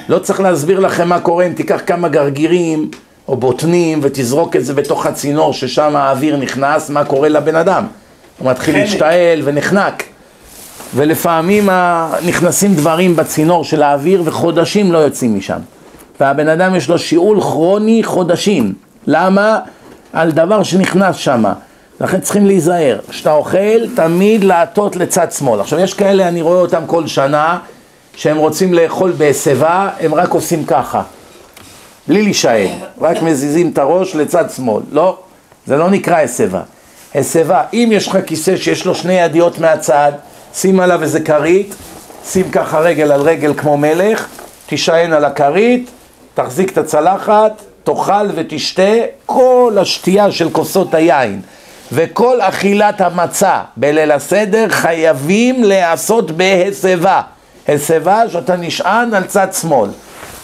לא צריך להסביר לכם מה קורה אם תיקח כמה גרגירים או בוטנים ותזרוק את זה בתוך הצינור ששם האוויר נכנס, מה קורה לבן אדם? הוא מתחיל להשתעל ונחנק. ולפעמים נכנסים דברים בצינור של האוויר וחודשים לא יוצאים משם. והבן אדם יש לו שיעול כרוני חודשים. למה? על דבר שנכנס שם. לכן צריכים להיזהר. כשאתה אוכל, תמיד להטות לצד שמאל. עכשיו, יש כאלה, אני רואה אותם כל שנה, שהם רוצים לאכול בהסבה, הם רק עושים ככה. בלי להישאל, רק מזיזים את הראש לצד שמאל. לא, זה לא נקרא הסבה. הסבה, אם יש לך כיסא שיש לו שני ידיות מהצד, שים עליו איזה כרית, שים ככה רגל על רגל כמו מלך, תישען על הכרית, תחזיק את הצלחת, תאכל ותשתה כל השתייה של כוסות היין וכל אכילת המצה בליל הסדר חייבים להיעשות בהסבה. הסבה שאתה נשען על צד שמאל.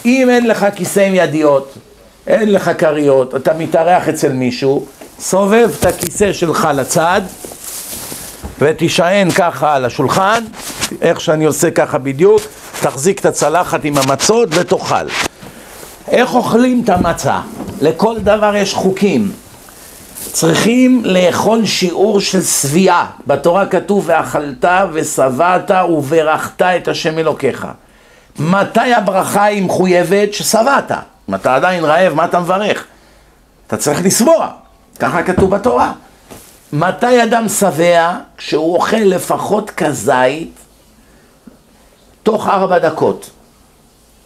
אם אין לך כיסא עם ידיות, אין לך כריות, אתה מתארח אצל מישהו, סובב את הכיסא שלך לצד ותישען ככה על השולחן, איך שאני עושה ככה בדיוק, תחזיק את הצלחת עם המצות ותאכל. איך אוכלים את המצה? לכל דבר יש חוקים. צריכים לאכול שיעור של שביעה. בתורה כתוב ואכלת ושבעת וברכת את השם אלוקיך. מתי הברכה היא מחויבת? ששבעת. אם אתה עדיין רעב, מה אתה מברך? אתה צריך לשבוע, ככה כתוב בתורה. מתי אדם שבע? כשהוא אוכל לפחות כזית תוך ארבע דקות.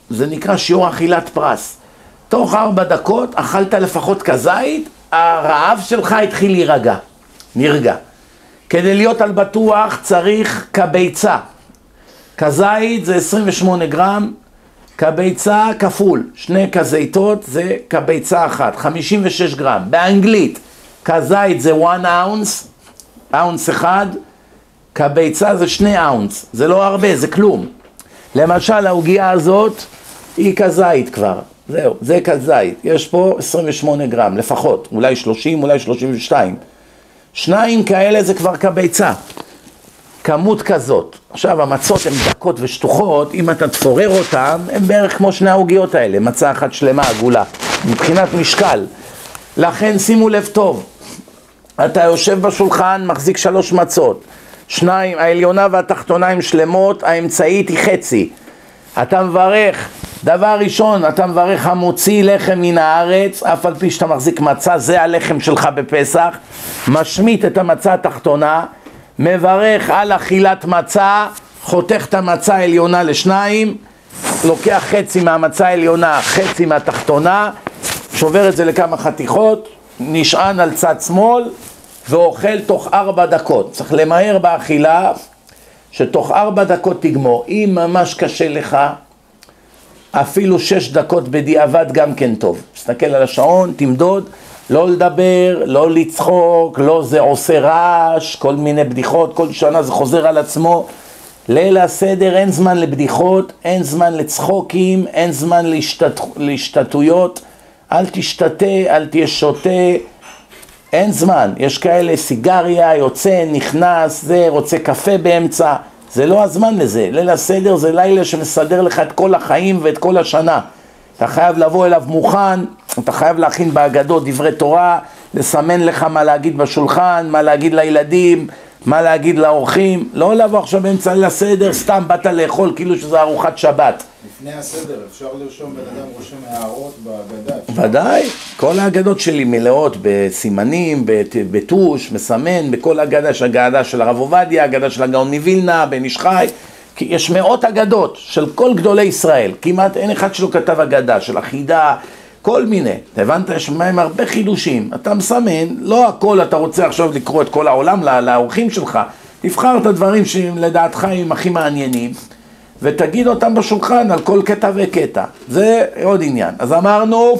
זה נקרא שיעור אכילת פרס. תוך ארבע דקות אכלת לפחות כזית, הרעב שלך התחיל להירגע, נרגע. כדי להיות על בטוח צריך כביצה. כזית זה 28 גרם, כביצה כפול, שני כזיתות זה כביצה אחת, 56 גרם. באנגלית, כזית זה 1 אאונס, אאונס אחד, כביצה זה 2 אאונס, זה לא הרבה, זה כלום. למשל העוגייה הזאת היא כזית כבר, זהו, זה כזית, יש פה 28 גרם לפחות, אולי 30, אולי 32. שניים כאלה זה כבר כביצה, כמות כזאת. עכשיו המצות הן דקות ושטוחות, אם אתה תפורר אותן, הן בערך כמו שני העוגיות האלה, מצה אחת שלמה עגולה, מבחינת משקל. לכן שימו לב טוב, אתה יושב בשולחן, מחזיק שלוש מצות, שניים, העליונה והתחתונה הן שלמות, האמצעית היא חצי. אתה מברך, דבר ראשון, אתה מברך המוציא לחם מן הארץ, אף על פי שאתה מחזיק מצה, זה הלחם שלך בפסח, משמיט את המצה התחתונה, מברך על אכילת מצה, חותך את המצה העליונה לשניים, לוקח חצי מהמצה העליונה, חצי מהתחתונה, שובר את זה לכמה חתיכות, נשען על צד שמאל ואוכל תוך ארבע דקות. צריך למהר באכילה, שתוך ארבע דקות תגמור. אם ממש קשה לך, אפילו שש דקות בדיעבד גם כן טוב. תסתכל על השעון, תמדוד, לא לדבר, לא לצחוק, לא זה עושה רעש, כל מיני בדיחות, כל שנה זה חוזר על עצמו. ליל הסדר אין זמן לבדיחות, אין זמן לצחוקים, אין זמן להשתת... להשתתויות. אל תשתתה, אל תהיה שותה, אין זמן. יש כאלה סיגריה, יוצא, נכנס, זה, רוצה קפה באמצע. זה לא הזמן לזה. ליל הסדר זה לילה שמסדר לך את כל החיים ואת כל השנה. אתה חייב לבוא אליו מוכן, אתה חייב להכין בהגדות דברי תורה, לסמן לך מה להגיד בשולחן, מה להגיד לילדים, מה להגיד לאורחים. לא לבוא עכשיו באמצע ליל הסדר, סתם באת לאכול כאילו שזה ארוחת שבת. לפני הסדר אפשר לרשום, בן אדם רושם הערות בהגדה. אפשר? ודאי, כל ההגדות שלי מלאות בסימנים, בטוש, מסמן, בכל הגדה, יש הגדה של הרב עובדיה, הגדה של הגאון מווילנה, בן איש חי, כי יש מאות אגדות של כל גדולי ישראל, כמעט אין אחד שלא כתב אגדה, של אחידה, כל מיני, הבנת? יש בהם הרבה חידושים, אתה מסמן, לא הכל אתה רוצה עכשיו לקרוא את כל העולם לא- לאורחים שלך, תבחר את הדברים שלדעתך הם הכי מעניינים. ותגיד אותם בשולחן על כל קטע וקטע. זה עוד עניין. אז אמרנו,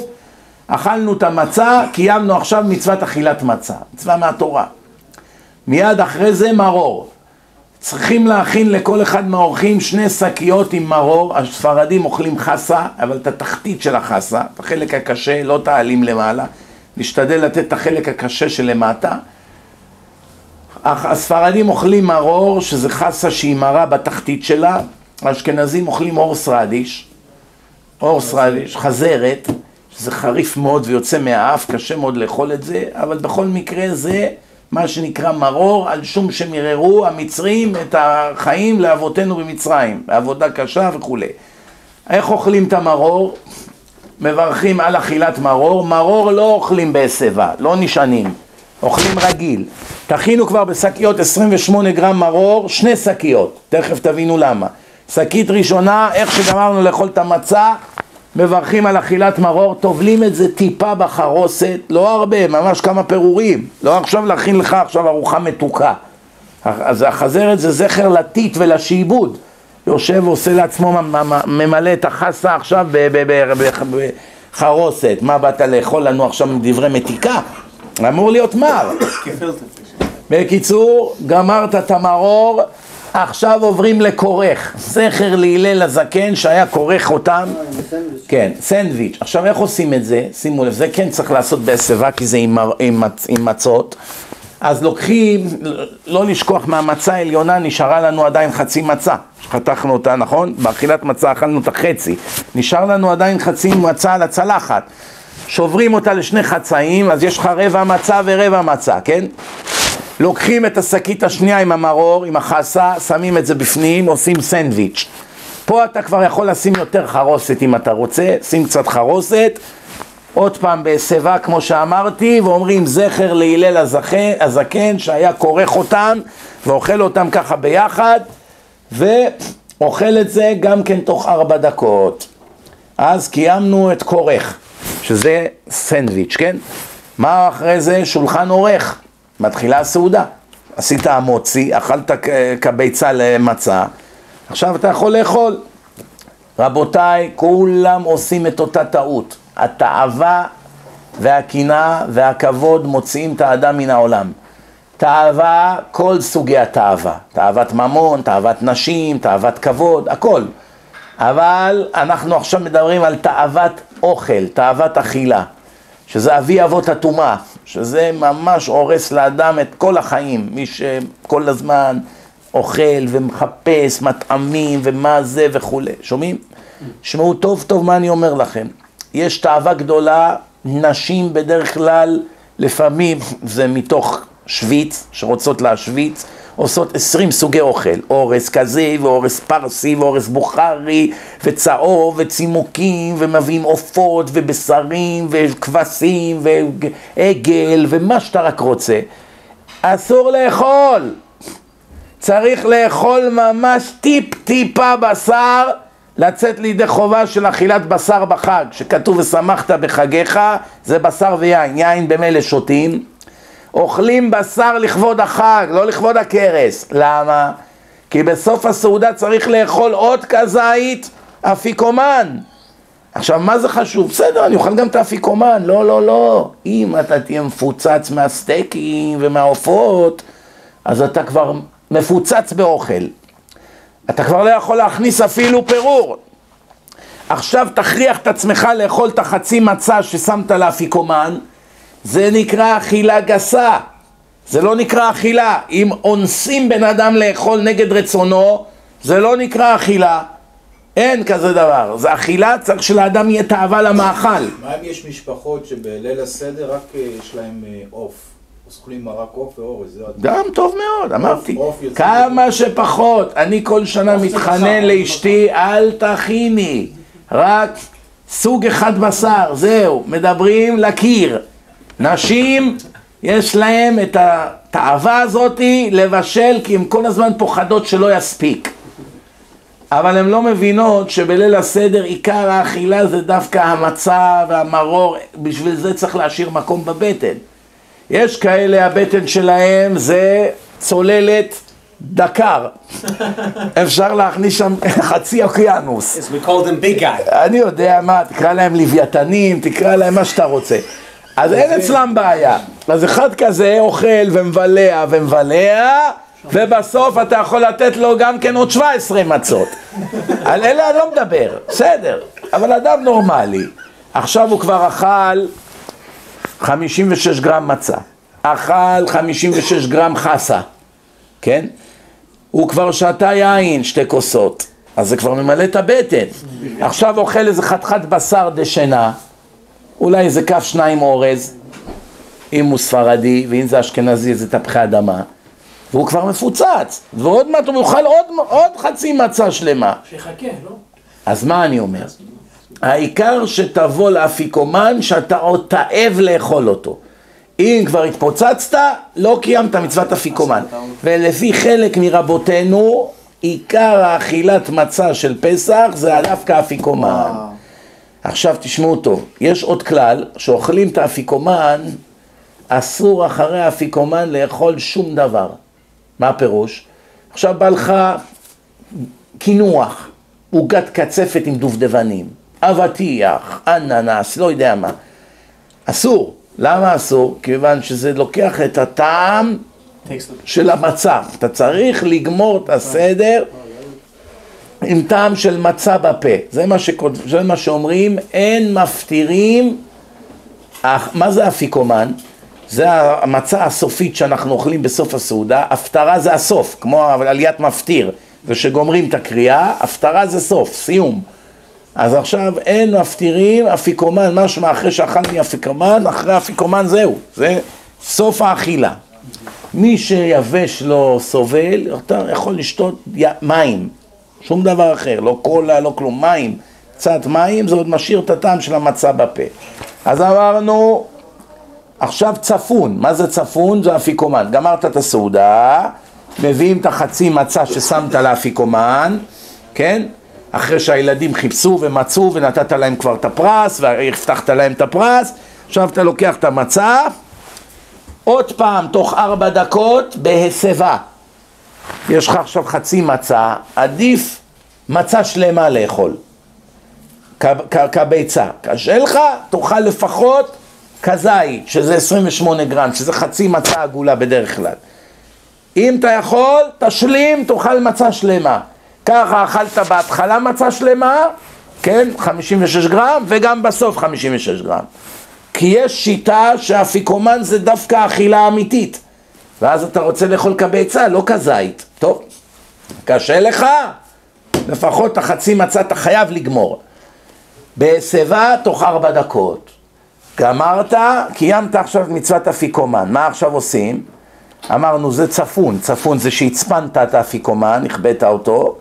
אכלנו את המצה, קיימנו עכשיו מצוות אכילת מצה, מצווה מהתורה. מיד אחרי זה מרור. צריכים להכין לכל אחד מהאורחים שני שקיות עם מרור, הספרדים אוכלים חסה, אבל את התחתית של החסה, את החלק הקשה, לא תעלים למעלה, נשתדל לתת את החלק הקשה שלמטה. הספרדים אוכלים מרור, שזה חסה שהיא מרה בתחתית שלה, האשכנזים אוכלים אורס רדיש, אורס רדיש, חזרת, שזה חריף מאוד ויוצא מהאף, קשה מאוד לאכול את זה, אבל בכל מקרה זה מה שנקרא מרור, על שום שמיררו המצרים את החיים לאבותינו במצרים, בעבודה קשה וכולי. איך אוכלים את המרור? מברכים על אכילת מרור, מרור לא אוכלים בהסבה, לא נשענים, אוכלים רגיל. תכינו כבר בשקיות 28 גרם מרור, שני שקיות, תכף תבינו למה. שקית ראשונה, איך שגמרנו לאכול את המצה, מברכים על אכילת מרור, טובלים את זה טיפה בחרוסת, לא הרבה, ממש כמה פירורים, לא עכשיו להכין לך עכשיו ארוחה מתוקה. אז החזרת זה זכר לטיט ולשעבוד. יושב ועושה לעצמו, ממלא את החסה עכשיו בחרוסת. מה באת לאכול לנו עכשיו דברי מתיקה? אמור להיות מר. בקיצור, גמרת את המרור, עכשיו עוברים לכורך. זכר להלל הזקן שהיה כורך אותם. כן, סנדוויץ'. עכשיו איך עושים את זה? שימו לב, זה כן צריך לעשות בהסבה כי זה עם, עם, עם מצות. אז לוקחים, לא לשכוח מהמצה העליונה, נשארה לנו עדיין חצי מצה, שחתכנו אותה, נכון? באכילת מצה אכלנו את החצי. נשאר לנו עדיין חצי מצה על הצלחת. שוברים אותה לשני חצאים, אז יש לך רבע מצה ורבע מצה, כן? לוקחים את השקית השנייה עם המרור, עם החסה, שמים את זה בפנים, עושים סנדוויץ'. פה אתה כבר יכול לשים יותר חרוסת אם אתה רוצה, שים קצת חרוסת, עוד פעם בהסבה כמו שאמרתי, ואומרים זכר להלל הזקן, הזקן שהיה כורך אותם ואוכל אותם ככה ביחד, ואוכל את זה גם כן תוך ארבע דקות. אז קיימנו את כורך, שזה סנדוויץ', כן? מה אחרי זה? שולחן עורך, מתחילה הסעודה. עשית המוצי, אכלת כביצה למצה, עכשיו אתה יכול לאכול. רבותיי, כולם עושים את אותה טעות. התאווה והקנאה והכבוד מוציאים את האדם מן העולם. תאווה, כל סוגי התאווה. תאוות ממון, תאוות נשים, תאוות כבוד, הכל. אבל אנחנו עכשיו מדברים על תאוות אוכל, תאוות אכילה, שזה אבי אבות הטומאה, שזה ממש הורס לאדם את כל החיים, מי שכל הזמן אוכל ומחפש מטעמים ומה זה וכולי, שומעים? שמעו טוב טוב מה אני אומר לכם, יש תאווה גדולה, נשים בדרך כלל, לפעמים זה מתוך שוויץ, שרוצות להשוויץ, עושות עשרים סוגי אוכל, אורס כזה ואורס פרסי ואורס בוכרי וצהוב וצימוקים ומביאים עופות ובשרים וכבשים ועגל ומה שאתה רק רוצה. אסור לאכול, צריך לאכול ממש טיפ-טיפה בשר, לצאת לידי חובה של אכילת בשר בחג, שכתוב ושמחת בחגיך, זה בשר ויין, יין במילא שותים, אוכלים בשר לכבוד החג, לא לכבוד הכרס. למה? כי בסוף הסעודה צריך לאכול עוד כזית אפיקומן. עכשיו, מה זה חשוב? בסדר, אני אוכל גם את האפיקומן. לא, לא, לא. אם אתה תהיה מפוצץ מהסטייקים ומהעופות, אז אתה כבר מפוצץ באוכל. אתה כבר לא יכול להכניס אפילו פירור. עכשיו תכריח את עצמך לאכול את החצי מצה ששמת לאפיקומן, זה נקרא אכילה גסה, זה לא נקרא אכילה. אם אונסים בן אדם לאכול נגד רצונו, זה לא נקרא אכילה. אין כזה דבר. זה אכילה, צריך שלאדם יהיה תאווה למאכל. מה אם יש משפחות שבליל הסדר רק אה, יש להם אה, עוף? אז אוכלים מרק עוף ואורז, זה. גם טוב מאוד, אמרתי. כמה שפחות. אני כל שנה מתחנן לאשתי, אל תכיני. רק סוג אחד בשר, זהו. מדברים לקיר. נשים, יש להם את התאווה הזאתי לבשל, כי הן כל הזמן פוחדות שלא יספיק. אבל הן לא מבינות שבליל הסדר עיקר האכילה זה דווקא המצה והמרור, בשביל זה צריך להשאיר מקום בבטן. יש כאלה, הבטן שלהם זה צוללת דקר. אפשר להכניס שם חצי אוקיינוס. Yes, we called him big guy. אני יודע מה, תקרא להם לוויתנים, תקרא להם מה שאתה רוצה. אז אין אצלם בעיה. אז אחד כזה אוכל ומבלע ומבלע, ובסוף אתה יכול לתת לו גם כן עוד 17 מצות. על אלה אני לא מדבר, בסדר. אבל אדם נורמלי, עכשיו הוא כבר אכל 56 גרם מצה. אכל 56 גרם חסה, כן? הוא כבר שתה יין, שתי כוסות, אז זה כבר ממלא את הבטן. עכשיו אוכל איזה חתיכת בשר דשנה, אולי איזה כף שניים אורז, אם הוא ספרדי, ואם זה אשכנזי זה תפוחי אדמה, והוא כבר מפוצץ, ועוד מעט הוא יאכל עוד, עוד חצי מצה שלמה. שיחכה, לא? אז מה אני אומר? העיקר שתבוא לאפיקומן שאתה עוד תאב לאכול אותו. אם כבר התפוצצת, לא קיימת מצוות אפיקומן. ולפי חלק מרבותינו, עיקר האכילת מצה של פסח זה דווקא אפיקומן. עכשיו תשמעו טוב, יש עוד כלל, שאוכלים את האפיקומן, אסור אחרי האפיקומן לאכול שום דבר. מה הפירוש? עכשיו בא לך קינוח, עוגת קצפת עם דובדבנים, אבטיח, אננס, לא יודע מה. אסור. למה אסור? כיוון שזה לוקח את הטעם של המצה. אתה צריך לגמור את הסדר עם טעם של מצה בפה. זה מה, שכות... זה מה שאומרים, אין מפטירים. אך- מה זה אפיקומן? זה המצה הסופית שאנחנו אוכלים בסוף הסעודה, הפטרה זה הסוף, כמו עליית מפטיר, זה שגומרים את הקריאה, הפטרה זה סוף, סיום. אז עכשיו אין מפטירים, אפיקומן, משמע אחרי שאכלתי אפיקומן, אחרי אפיקומן זהו, זה סוף האכילה. מי שיבש לא סובל, אתה יכול לשתות מים, שום דבר אחר, לא קולה, לא כלום, מים, קצת מים, זה עוד משאיר את הטעם של המצה בפה. אז אמרנו, עכשיו צפון, מה זה צפון? זה אפיקומן. גמרת את הסעודה, מביאים את החצי מצה ששמת לאפיקומן, כן? אחרי שהילדים חיפשו ומצאו ונתת להם כבר את הפרס והבטחת להם את הפרס, עכשיו אתה לוקח את המצה, עוד פעם, תוך ארבע דקות, בהסבה. יש לך עכשיו חצי מצה, עדיף מצה שלמה לאכול. כביצה. קשה לך, תאכל לפחות כזית, שזה 28 גרם, שזה חצי מצה עגולה בדרך כלל. אם אתה יכול, תשלים, תאכל מצה שלמה. ככה אכלת בהתחלה מצה שלמה, כן, 56 גרם, וגם בסוף 56 גרם. כי יש שיטה שהאפיקומן זה דווקא אכילה אמיתית. ואז אתה רוצה לאכול כביצה, לא כזית. טוב, קשה לך? לפחות החצי מצה אתה חייב לגמור. בהסבה תוך ארבע דקות. גמרת, קיימת עכשיו מצוות אפיקומן. מה עכשיו עושים? אמרנו זה צפון, צפון זה שהצפנת את האפיקומן, הכבאת אותו.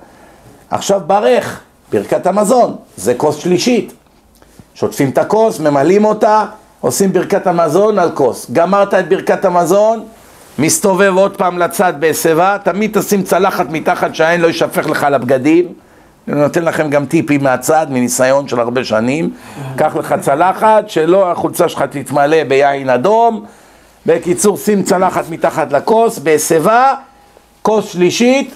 עכשיו ברך, ברכת המזון, זה כוס שלישית. שוטפים את הכוס, ממלאים אותה, עושים ברכת המזון על כוס. גמרת את ברכת המזון, מסתובב עוד פעם לצד בהסבה, תמיד תשים צלחת מתחת שהעין לא יישפך לך על הבגדים. אני נותן לכם גם טיפים מהצד, מניסיון של הרבה שנים. קח לך צלחת, שלא החולצה שלך תתמלא ביין אדום. בקיצור, שים צלחת מתחת לכוס, בהסבה, כוס שלישית,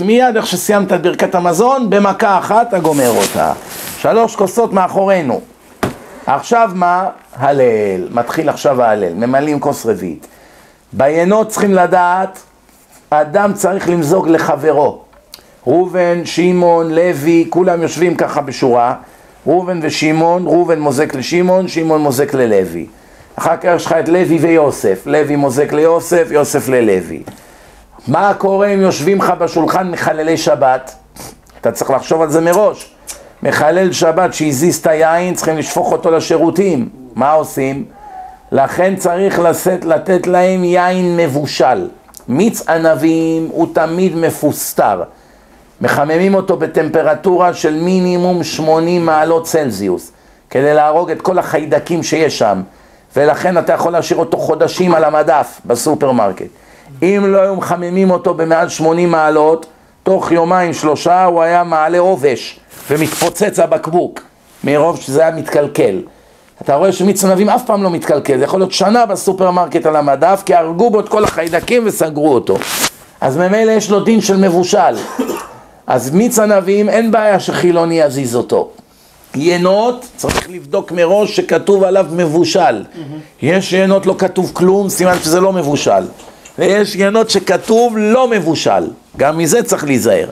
מיד איך שסיימת את ברכת המזון, במכה אחת אתה גומר אותה. שלוש כוסות מאחורינו. עכשיו מה? הלל. מתחיל עכשיו ההלל. ממלאים כוס רביעית. ביינות צריכים לדעת, האדם צריך למזוג לחברו. ראובן, שמעון, לוי, כולם יושבים ככה בשורה. ראובן ושמעון, ראובן מוזק לשמעון, שמעון מוזק ללוי. אחר כך יש לך את לוי ויוסף, לוי מוזק ליוסף, יוסף ללוי. מה קורה אם יושבים לך בשולחן מחללי שבת? אתה צריך לחשוב על זה מראש. מחלל שבת שהזיז את היין, צריכים לשפוך אותו לשירותים. מה עושים? לכן צריך לשאת, לתת להם יין מבושל. מיץ ענבים הוא תמיד מפוסטר. מחממים אותו בטמפרטורה של מינימום 80 מעלות צלזיוס, כדי להרוג את כל החיידקים שיש שם, ולכן אתה יכול להשאיר אותו חודשים על המדף בסופרמרקט. אם לא היו מחממים אותו במעל 80 מעלות, תוך יומיים שלושה הוא היה מעלה עובש ומתפוצץ הבקבוק, מרוב שזה היה מתקלקל. אתה רואה שמיץ ענבים אף פעם לא מתקלקל, זה יכול להיות שנה בסופרמרקט על המדף, כי הרגו בו את כל החיידקים וסגרו אותו. אז ממילא יש לו דין של מבושל. אז מיץ ענבים אין בעיה שחילוני יזיז אותו. יינות, צריך לבדוק מראש שכתוב עליו מבושל. יש יינות לא כתוב כלום, סימן שזה לא מבושל. ויש ינות שכתוב לא מבושל, גם מזה צריך להיזהר.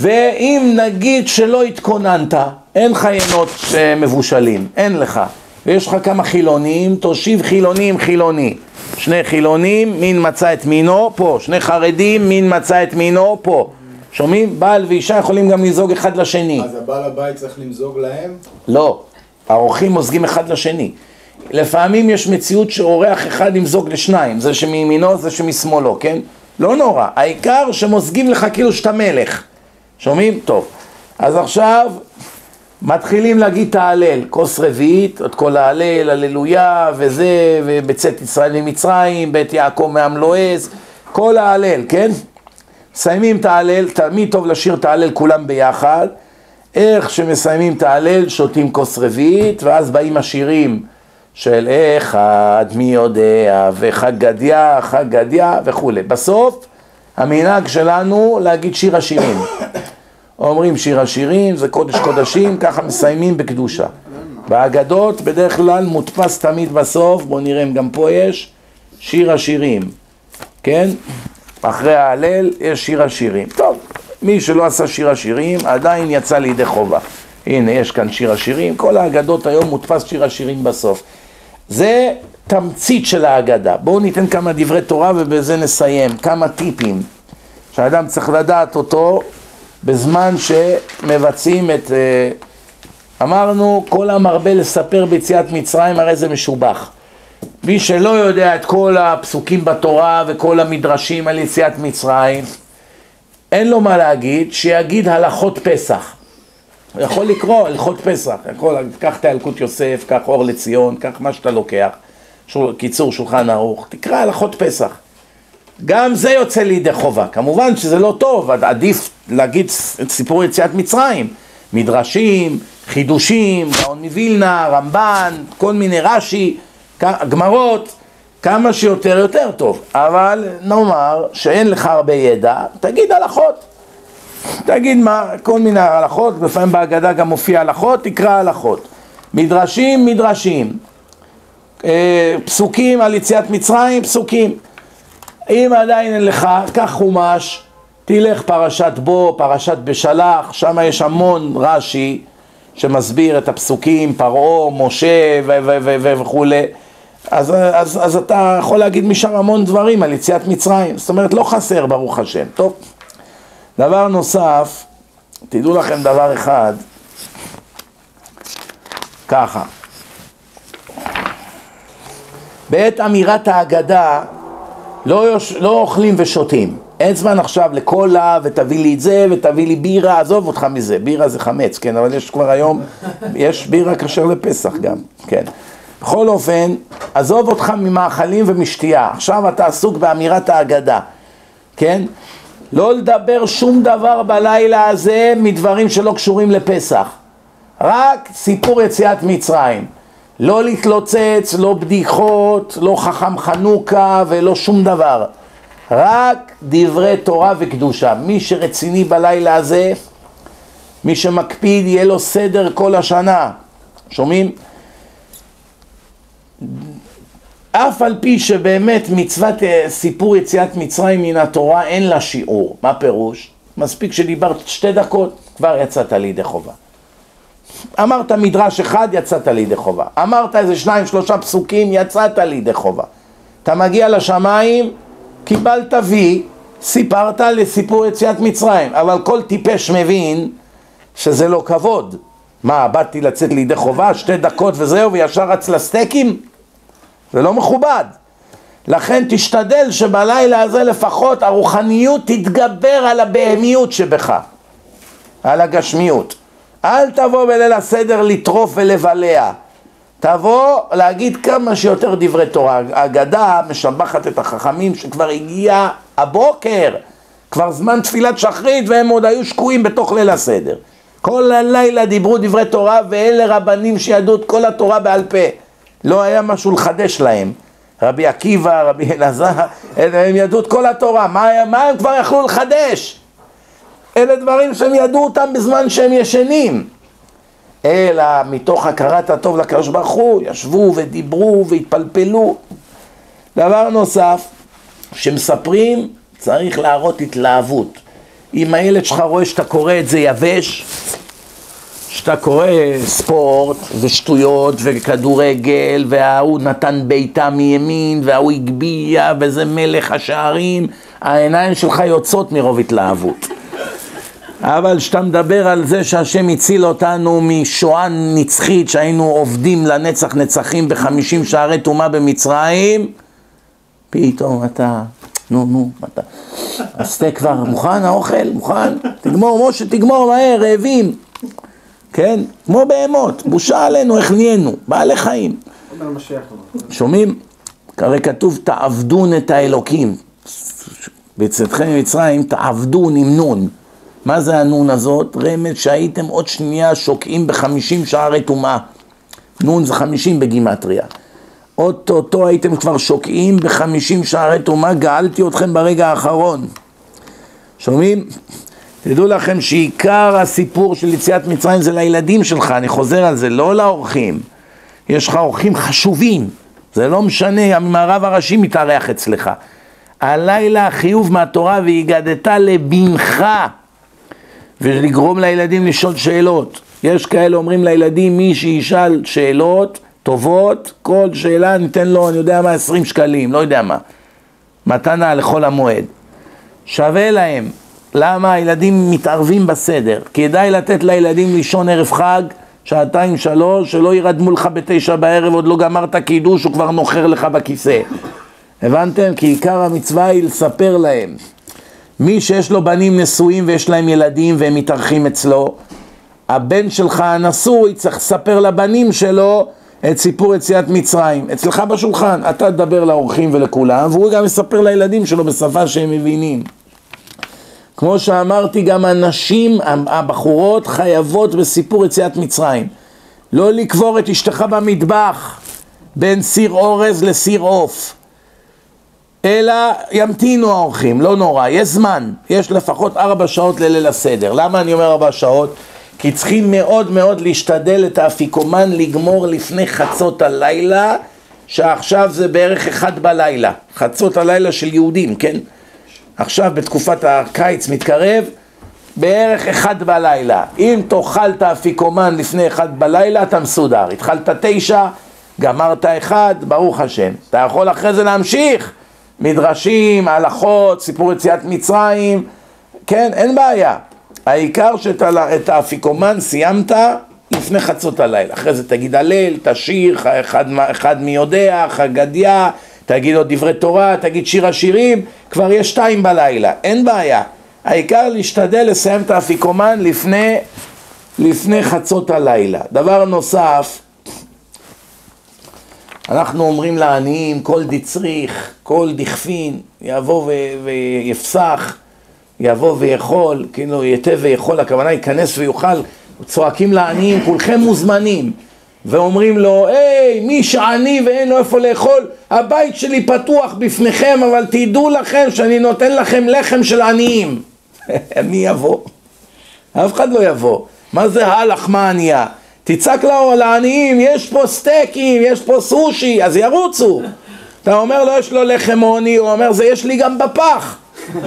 ואם נגיד שלא התכוננת, אין לך ינות אה, מבושלים, אין לך, ויש לך כמה חילונים, תושיב חילוני עם חילוני. שני חילונים, מין מצא את מינו, פה. שני חרדים, מין מצא את מינו, פה. שומעים? בעל ואישה יכולים גם לזוג אחד לשני. אז הבעל הבית צריך למזוג להם? לא, האורחים מוזגים אחד לשני. לפעמים יש מציאות שאורח אחד ימזוג לשניים, זה שמימינו זה שמשמאלו, כן? לא נורא, העיקר שמוזגים לך כאילו שאתה מלך. שומעים? טוב. אז עכשיו מתחילים להגיד את ההלל, כוס רביעית, את כל ההלל, הללויה וזה, ובצאת ישראל ממצרים, בית יעקב מעם לועז, כל ההלל, כן? מסיימים את ההלל, תמיד טוב לשיר את ההלל כולם ביחד. איך שמסיימים את ההלל, שותים כוס רביעית, ואז באים השירים של אחד מי יודע, וחג גדיה, חג גדיה וכולי. בסוף, המנהג שלנו להגיד שיר השירים. אומרים שיר השירים, זה קודש קודשים, ככה מסיימים בקדושה. בהגדות בדרך כלל מודפס תמיד בסוף, בואו נראה אם גם פה יש, שיר השירים, כן? אחרי ההלל יש שיר השירים. טוב, מי שלא עשה שיר השירים עדיין יצא לידי חובה. הנה, יש כאן שיר השירים, כל ההגדות היום מודפס שיר השירים בסוף. זה תמצית של ההגדה. בואו ניתן כמה דברי תורה ובזה נסיים, כמה טיפים שהאדם צריך לדעת אותו בזמן שמבצעים את... אה, אמרנו, כל המרבה לספר ביציאת מצרים הרי זה משובח. מי שלא יודע את כל הפסוקים בתורה וכל המדרשים על יציאת מצרים, אין לו מה להגיד, שיגיד הלכות פסח. הוא יכול לקרוא הלכות פסח, יכול, קח את הילקוט יוסף, קח אור לציון, קח מה שאתה לוקח, שול, קיצור שולחן ערוך, תקרא הלכות פסח. גם זה יוצא לידי חובה. כמובן שזה לא טוב, עדיף להגיד את סיפור יציאת מצרים. מדרשים, חידושים, גאון מווילנה, רמב"ן, כל מיני רש"י, גמרות, כמה שיותר יותר טוב. אבל נאמר שאין לך הרבה ידע, תגיד הלכות. תגיד מה, כל מיני הלכות, לפעמים בהגדה גם מופיע הלכות, תקרא הלכות. מדרשים, מדרשים. אה, פסוקים על יציאת מצרים, פסוקים. אם עדיין אין לך, קח חומש, תלך פרשת בו, פרשת בשלח, שם יש המון רש"י שמסביר את הפסוקים, פרעה, משה וכולי. אז, אז, אז אתה יכול להגיד משם המון דברים על יציאת מצרים, זאת אומרת לא חסר ברוך השם. טוב, דבר נוסף, תדעו לכם דבר אחד, ככה, בעת אמירת ההגדה לא, יוש... לא אוכלים ושותים. אין זמן עכשיו לקולה ותביא לי את זה ותביא לי בירה, עזוב אותך מזה, בירה זה חמץ, כן, אבל יש כבר היום, יש בירה כשר לפסח גם, כן. בכל אופן, עזוב אותך ממאכלים ומשתייה, עכשיו אתה עסוק באמירת ההגדה, כן? לא לדבר שום דבר בלילה הזה מדברים שלא קשורים לפסח, רק סיפור יציאת מצרים. לא להתלוצץ, לא בדיחות, לא חכם חנוכה ולא שום דבר. רק דברי תורה וקדושה. מי שרציני בלילה הזה, מי שמקפיד, יהיה לו סדר כל השנה. שומעים? אף על פי שבאמת מצוות אה, סיפור יציאת מצרים מן התורה אין לה שיעור. מה פירוש? מספיק שדיברת שתי דקות, כבר יצאת לידי חובה. אמרת מדרש אחד, יצאת לידי חובה. אמרת איזה שניים, שלושה פסוקים, יצאת לידי חובה. אתה מגיע לשמיים, קיבלת וי, סיפרת לסיפור יציאת מצרים, אבל כל טיפש מבין שזה לא כבוד. מה, באתי לצאת לידי חובה, שתי דקות וזהו, וישר רץ לסטייקים? זה לא מכובד. לכן תשתדל שבלילה הזה לפחות הרוחניות תתגבר על הבהמיות שבך, על הגשמיות. אל תבוא בליל הסדר לטרוף ולבלע. תבוא להגיד כמה שיותר דברי תורה. ההגדה משבחת את החכמים שכבר הגיע הבוקר, כבר זמן תפילת שחרית והם עוד היו שקועים בתוך ליל הסדר. כל הלילה דיברו דברי תורה ואלה רבנים שידעו את כל התורה בעל פה. לא היה משהו לחדש להם. רבי עקיבא, רבי אלעזר, הם ידעו את כל התורה, מה, מה הם כבר יכלו לחדש? אלה דברים שהם ידעו אותם בזמן שהם ישנים. אלא מתוך הכרת הטוב לקדוש ברוך הוא, ישבו ודיברו והתפלפלו. דבר נוסף, שמספרים, צריך להראות התלהבות. אם הילד שלך רואה שאתה קורא את זה יבש, כשאתה קורא ספורט ושטויות וכדורגל וההוא נתן בעיטה מימין וההוא הגביה וזה מלך השערים, העיניים שלך יוצאות מרוב התלהבות. אבל כשאתה מדבר על זה שהשם הציל אותנו משואה נצחית שהיינו עובדים לנצח נצחים בחמישים שערי טומאה במצרים, פתאום אתה, נו נו, אתה, הסטייק כבר מוכן האוכל? מוכן? תגמור משה, תגמור מהר, רעבים. כן? כמו בהמות, בושה עלינו, איך נהיינו, בעלי חיים. שומעים? הרי כתוב תעבדון את האלוקים. בצאתכם ממצרים תעבדון עם נון. מה זה הנון הזאת? רמז שהייתם עוד שנייה שוקעים בחמישים שערי טומאה. נון זה חמישים בגימטריה. אוטוטו הייתם כבר שוקעים בחמישים שערי טומאה, גאלתי אתכם ברגע האחרון. שומעים? תדעו לכם שעיקר הסיפור של יציאת מצרים זה לילדים שלך, אני חוזר על זה, לא לאורחים. יש לך אורחים חשובים, זה לא משנה הרב הראשי מתארח אצלך. הלילה החיוב מהתורה והגדת לבנך ולגרום לילדים לשאול שאלות. יש כאלה אומרים לילדים מי שישאל שאלות טובות, כל שאלה ניתן לו, אני יודע מה, 20 שקלים, לא יודע מה. מתנה לחול המועד. שווה להם. למה הילדים מתערבים בסדר? כדאי לתת לילדים לישון ערב חג, שעתיים שלוש, שלא ירדמו לך בתשע בערב, עוד לא גמרת קידוש, הוא כבר נוחר לך בכיסא. הבנתם? כי עיקר המצווה היא לספר להם. מי שיש לו בנים נשואים ויש להם ילדים והם מתארחים אצלו, הבן שלך הנשוי צריך לספר לבנים שלו את סיפור יציאת מצרים. אצלך בשולחן, אתה תדבר לאורחים ולכולם, והוא גם יספר לילדים שלו בשפה שהם מבינים. כמו שאמרתי, גם הנשים, הבחורות, חייבות בסיפור יציאת מצרים. לא לקבור את אשתך במטבח בין סיר אורז לסיר עוף. אלא ימתינו האורחים, לא נורא, יש זמן, יש לפחות ארבע שעות לליל הסדר. למה אני אומר ארבע שעות? כי צריכים מאוד מאוד להשתדל את האפיקומן לגמור לפני חצות הלילה, שעכשיו זה בערך אחד בלילה, חצות הלילה של יהודים, כן? עכשיו בתקופת הקיץ מתקרב, בערך אחד בלילה. אם תאכל את האפיקומן לפני אחד בלילה, אתה מסודר. התחלת תשע, גמרת אחד, ברוך השם. אתה יכול אחרי זה להמשיך. מדרשים, הלכות, סיפור יציאת מצרים, כן, אין בעיה. העיקר שאת האפיקומן סיימת לפני חצות הלילה. אחרי זה תגיד הלל, תשיר, אחד, אחד מי יודע, חגדיה, תגיד עוד דברי תורה, תגיד שיר השירים, כבר יש שתיים בלילה, אין בעיה. העיקר להשתדל לסיים את האפיקומן לפני, לפני חצות הלילה. דבר נוסף, אנחנו אומרים לעניים, כל דצריך, כל דכפין, יבוא ו- ויפסח, יבוא ויאכול, כאילו יתה ויאכול, הכוונה ייכנס ויאכל, צועקים לעניים, כולכם מוזמנים, ואומרים לו, היי, מי שעני ואין לו איפה לאכול, הבית שלי פתוח בפניכם, אבל תדעו לכם שאני נותן לכם לחם של עניים. מי יבוא? אף אחד לא יבוא. מה זה הלחמה ענייה? תצעק לעניים, יש פה סטייקים, יש פה סושי, אז ירוצו. אתה אומר לו, יש לו לחם עוני, הוא אומר, זה יש לי גם בפח.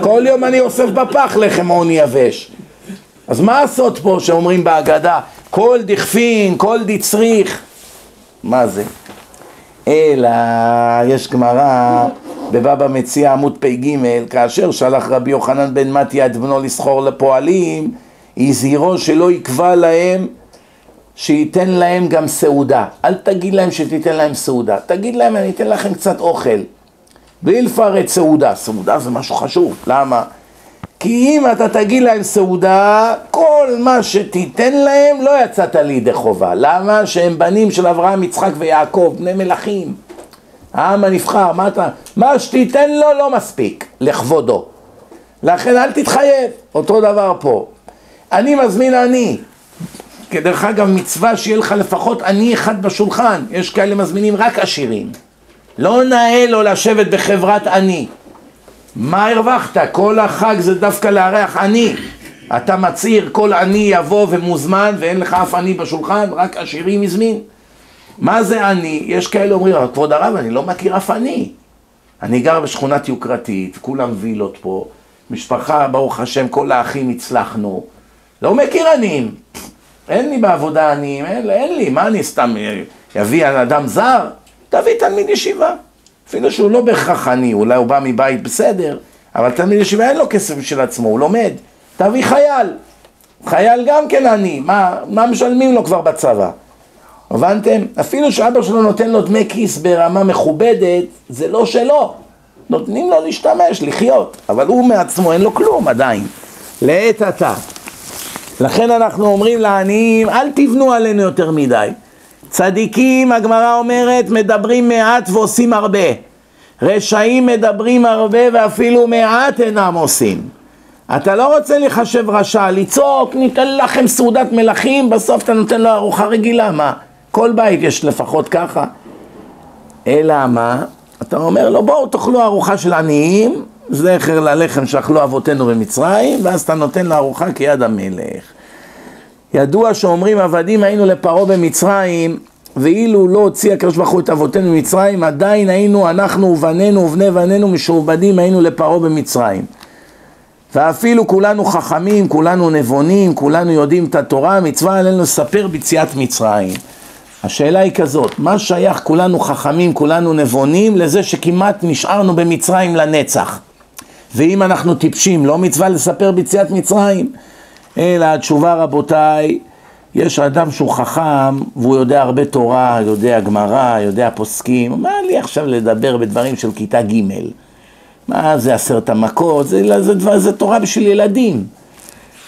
כל יום אני אוסף בפח לחם עוני יבש. אז מה הסוד פה שאומרים בהגדה? כל דכפין, כל דצריך. מה זה? אלא, יש גמרא בבבא מציע עמוד פ"ג, כאשר שלח רבי יוחנן בן מתיה את בנו לסחור לפועלים, הזהירו שלא יקבע להם שייתן להם גם סעודה. אל תגיד להם שתיתן להם סעודה, תגיד להם אני אתן לכם קצת אוכל. בלי לפרט סעודה, סעודה זה משהו חשוב, למה? כי אם אתה תגיד להם סעודה, כל מה שתיתן להם לא יצאת לידי חובה. למה? שהם בנים של אברהם, יצחק ויעקב, בני מלכים. העם הנבחר, מה אתה... מה שתיתן לו לא מספיק, לכבודו. לכן אל תתחייב, אותו דבר פה. אני מזמין אני. דרך אגב, מצווה שיהיה לך לפחות עני אחד בשולחן. יש כאלה מזמינים רק עשירים. לא נאה לו לשבת בחברת עני. מה הרווחת? כל החג זה דווקא לארח עני. אתה מצהיר כל עני יבוא ומוזמן ואין לך אף עני בשולחן, רק עשירים הזמין. מה זה עני? יש כאלה אומרים, אבל כבוד הרב, אני לא מכיר אף עני. אני גר בשכונת יוקרתית, כולם וילות פה, משפחה, ברוך השם, כל האחים הצלחנו. לא מכיר עניים. אין לי בעבודה עניים, אין, אין לי, מה אני סתם אביא על אדם זר? תביא תלמיד ישיבה. אפילו שהוא לא בהכרח עני, אולי הוא בא מבית בסדר, אבל תלמיד ישיבה אין לו כסף בשביל עצמו, הוא לומד. תביא חייל. חייל גם כן עני, מה, מה משלמים לו כבר בצבא? הבנתם? אפילו שאבא שלו נותן לו דמי כיס ברמה מכובדת, זה לא שלו. נותנים לו להשתמש, לחיות, אבל הוא מעצמו אין לו כלום עדיין. לעת עתה. לכן אנחנו אומרים לעניים, אל תבנו עלינו יותר מדי. צדיקים, הגמרא אומרת, מדברים מעט ועושים הרבה. רשעים מדברים הרבה ואפילו מעט אינם עושים. אתה לא רוצה להיחשב רשע, לצעוק, ניתן לכם סעודת מלכים, בסוף אתה נותן לו ארוחה רגילה, מה? כל בית יש לפחות ככה. אלא מה? אתה אומר לו, בואו תאכלו ארוחה של עניים, זכר ללחם שאכלו אבותינו במצרים, ואז אתה נותן לו ארוחה כיד המלך. ידוע שאומרים עבדים היינו לפרעה במצרים, ואילו לא הוציא הקדוש ברוך הוא את אבותינו ממצרים, עדיין היינו אנחנו ובנינו ובני בנינו משועבדים היינו לפרעה במצרים. ואפילו כולנו חכמים, כולנו נבונים, כולנו יודעים את התורה, מצווה עלינו לספר ביציאת מצרים. השאלה היא כזאת, מה שייך כולנו חכמים, כולנו נבונים, לזה שכמעט נשארנו במצרים לנצח? ואם אנחנו טיפשים, לא מצווה לספר ביציאת מצרים? אלא התשובה רבותיי, יש אדם שהוא חכם והוא יודע הרבה תורה, יודע גמרא, יודע פוסקים, מה לי עכשיו לדבר בדברים של כיתה ג' מה זה עשרת המכות, זה, זה, זה, זה תורה בשביל ילדים.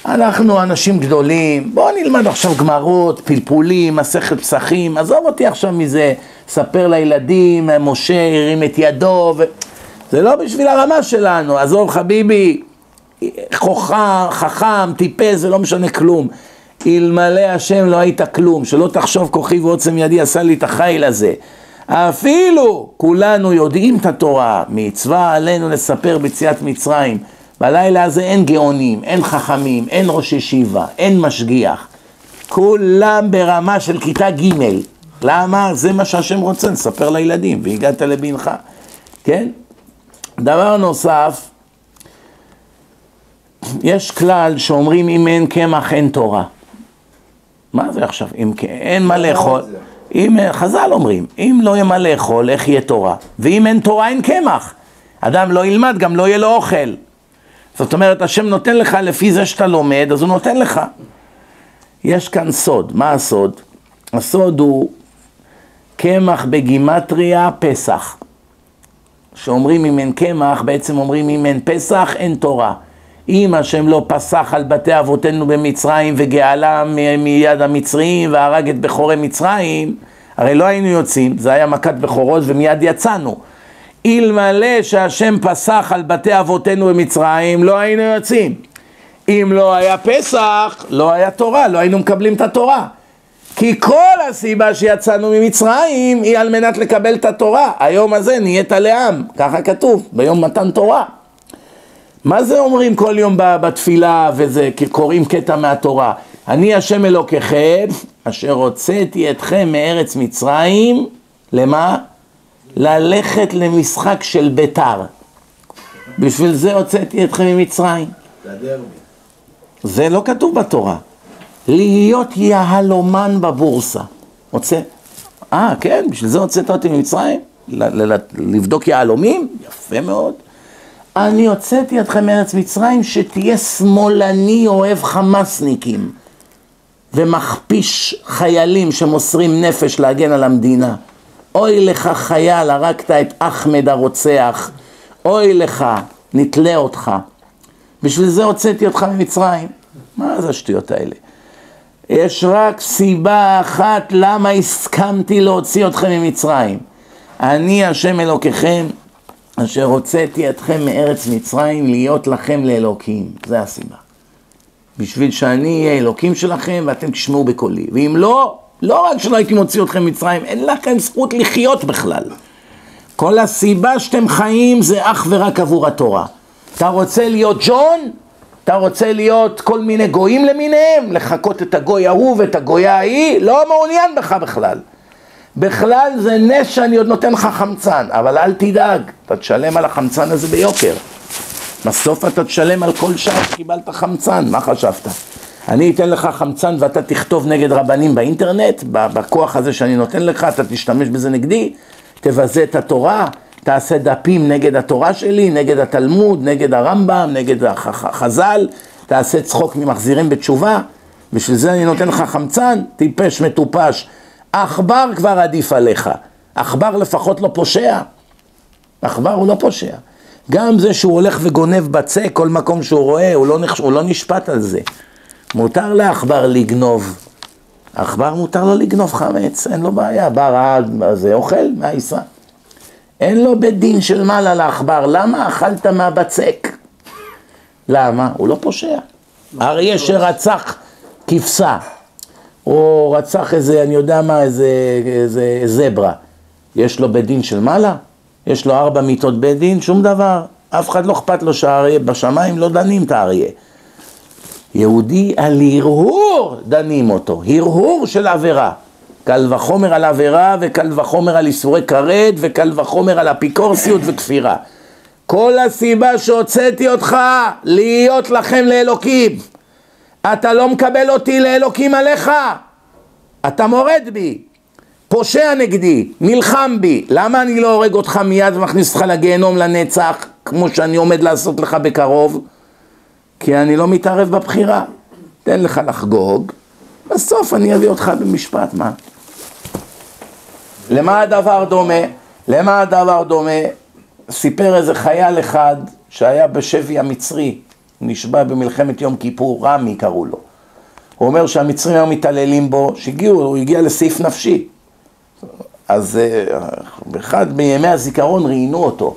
אנחנו אנשים גדולים, בואו נלמד עכשיו גמרות, פלפולים, מסכת פסחים, עזוב אותי עכשיו מזה, ספר לילדים, משה הרים את ידו, ו... זה לא בשביל הרמה שלנו, עזוב חביבי, חוכם, חכם, טיפס, זה לא משנה כלום. אלמלא השם לא היית כלום, שלא תחשוב כוחי ועוצם ידי עשה לי את החיל הזה. אפילו כולנו יודעים את התורה, מצווה עלינו לספר ביציאת מצרים. בלילה הזה אין גאונים, אין חכמים, אין ראש ישיבה, אין משגיח. כולם ברמה של כיתה ג' למה? זה מה שהשם רוצה, לספר לילדים, והגעת לבנך, כן? דבר נוסף, יש כלל שאומרים אם אין קמח אין תורה. מה זה עכשיו? אם אין מה לאכול, אם, חז"ל אומרים, אם לא יהיה מה לאכול, איך יהיה תורה? ואם אין תורה אין קמח. אדם לא ילמד, גם לא יהיה לו אוכל. זאת אומרת, השם נותן לך לפי זה שאתה לומד, אז הוא נותן לך. יש כאן סוד. מה הסוד? הסוד הוא קמח בגימטריה פסח. שאומרים אם אין קמח, בעצם אומרים אם אין פסח, אין תורה. אם השם לא פסח על בתי אבותינו במצרים וגאלה מיד המצרים והרג את בכורי מצרים, הרי לא היינו יוצאים, זה היה מכת בכורות ומיד יצאנו. אלמלא שהשם פסח על בתי אבותינו במצרים, לא היינו יוצאים. אם לא היה פסח, לא היה תורה, לא היינו מקבלים את התורה. כי כל הסיבה שיצאנו ממצרים היא על מנת לקבל את התורה. היום הזה נהיית לעם, ככה כתוב, ביום מתן תורה. מה זה אומרים כל יום בתפילה וזה, קוראים קטע מהתורה? אני השם אלוקיכם, אשר הוצאתי אתכם מארץ מצרים, למה? ללכת למשחק של ביתר. בשביל זה הוצאתי אתכם ממצרים. זה לא כתוב בתורה. להיות יהלומן בבורסה. רוצה? אה, כן, בשביל זה הוצאת אותי ממצרים? לבדוק יהלומים? יפה מאוד. אני הוצאתי אתכם מארץ מצרים שתהיה שמאלני אוהב חמאסניקים ומכפיש חיילים שמוסרים נפש להגן על המדינה. אוי לך חייל, הרגת את אחמד הרוצח, אוי לך, נתלה אותך. בשביל זה הוצאתי אותך ממצרים. מה זה השטויות האלה? יש רק סיבה אחת למה הסכמתי להוציא אתכם ממצרים. אני השם אלוקיכם, אשר הוצאתי אתכם מארץ מצרים להיות לכם לאלוקים. זה הסיבה. בשביל שאני אהיה אלוקים שלכם ואתם תשמעו בקולי. ואם לא, לא רק שלא הייתי מוציא אתכם ממצרים, אין לכם זכות לחיות בכלל. כל הסיבה שאתם חיים זה אך ורק עבור התורה. אתה רוצה להיות ג'ון? אתה רוצה להיות כל מיני גויים למיניהם? לחקות את הגוי ההוא ואת הגויה ההיא? לא מעוניין בך בכלל. בכלל זה נס שאני עוד נותן לך חמצן, אבל אל תדאג, אתה תשלם על החמצן הזה ביוקר. בסוף אתה תשלם על כל שעה שקיבלת חמצן, מה חשבת? אני אתן לך חמצן ואתה תכתוב נגד רבנים באינטרנט, בכוח הזה שאני נותן לך, אתה תשתמש בזה נגדי, תבזה את התורה, תעשה דפים נגד התורה שלי, נגד התלמוד, נגד הרמב"ם, נגד הח- ח- חז"ל, תעשה צחוק ממחזירים בתשובה, בשביל זה אני נותן לך חמצן, טיפש מטופש. עכבר כבר עדיף עליך, עכבר לפחות לא פושע. עכבר הוא לא פושע. גם זה שהוא הולך וגונב בצק כל מקום שהוא רואה, הוא לא, נחש... הוא לא נשפט על זה. מותר לעכבר לגנוב. עכבר מותר לו לגנוב חמץ, אין לו בעיה, בר עד, זה אוכל מהעיסה. אין לו בית דין של מעלה לעכבר, למה אכלת מהבצק? למה? הוא לא פושע. אריה שרצח כבשה, או רצח איזה, אני יודע מה, איזה, איזה זברה, יש לו בית דין של מעלה? יש לו ארבע מיטות בית דין? שום דבר. אף אחד לא אכפת לו שהאריה, בשמיים לא דנים את האריה. יהודי על הרהור דנים אותו, הרהור של עבירה. קל וחומר על עבירה וקל וחומר על איסורי כרת וקל וחומר על אפיקורסיות וכפירה. כל הסיבה שהוצאתי אותך להיות לכם לאלוקים. אתה לא מקבל אותי לאלוקים עליך, אתה מורד בי, פושע נגדי, נלחם בי. למה אני לא הורג אותך מיד ומכניס אותך לגיהנום לנצח, כמו שאני עומד לעשות לך בקרוב? כי אני לא מתערב בבחירה. תן לך לחגוג, בסוף אני אביא אותך במשפט, מה? למה הדבר דומה? למה הדבר דומה? סיפר איזה חייל אחד שהיה בשבי המצרי, נשבע במלחמת יום כיפור, רמי קראו לו. הוא אומר שהמצרים היו מתעללים בו, שהגיעו, הוא הגיע לסעיף נפשי. אז אה, באחד מימי הזיכרון ראיינו אותו.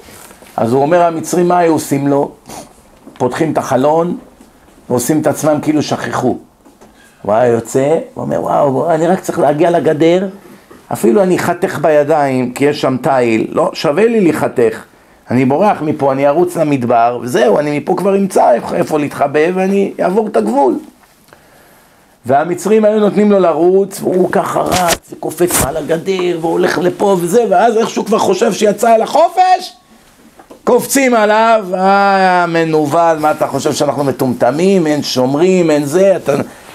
אז הוא אומר, המצרים מה היו עושים לו? פותחים את החלון ועושים את עצמם כאילו שכחו. הוא היה יוצא, הוא אומר, וואו, אני רק צריך להגיע לגדר, אפילו אני אחתך בידיים, כי יש שם תיל, לא, שווה לי להיחתך. אני בורח מפה, אני ארוץ למדבר, וזהו, אני מפה כבר אמצא איפה להתחבא ואני אעבור את הגבול. והמצרים היו נותנים לו לרוץ, והוא ככה רץ, וקופץ מעל הגדר, והולך לפה וזה, ואז איכשהו כבר חושב שיצא אל החופש, קופצים עליו, אה, מנוול, מה אתה חושב שאנחנו מטומטמים, אין שומרים, אין זה, אתה...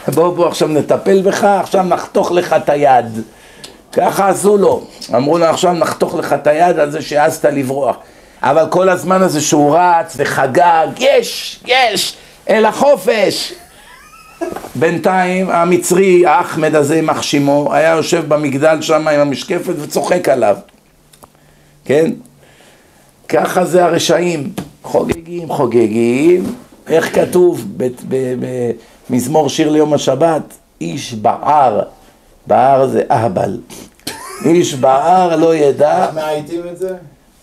בוא בוא עכשיו נטפל בך, עכשיו נחתוך לך את היד. ככה עשו לו, אמרו לו עכשיו נחתוך לך את היד על זה שהעזת לברוח. אבל כל הזמן הזה שהוא רץ וחגג, יש, יש, אל החופש. בינתיים המצרי, האחמד הזה, יימח שמו, היה יושב במגדל שם עם המשקפת וצוחק עליו. כן? ככה זה הרשעים, חוגגים, חוגגים, איך כתוב במזמור שיר ליום השבת? איש בער, בער זה אהבל, איש בער לא ידע, איך מאייתים את זה?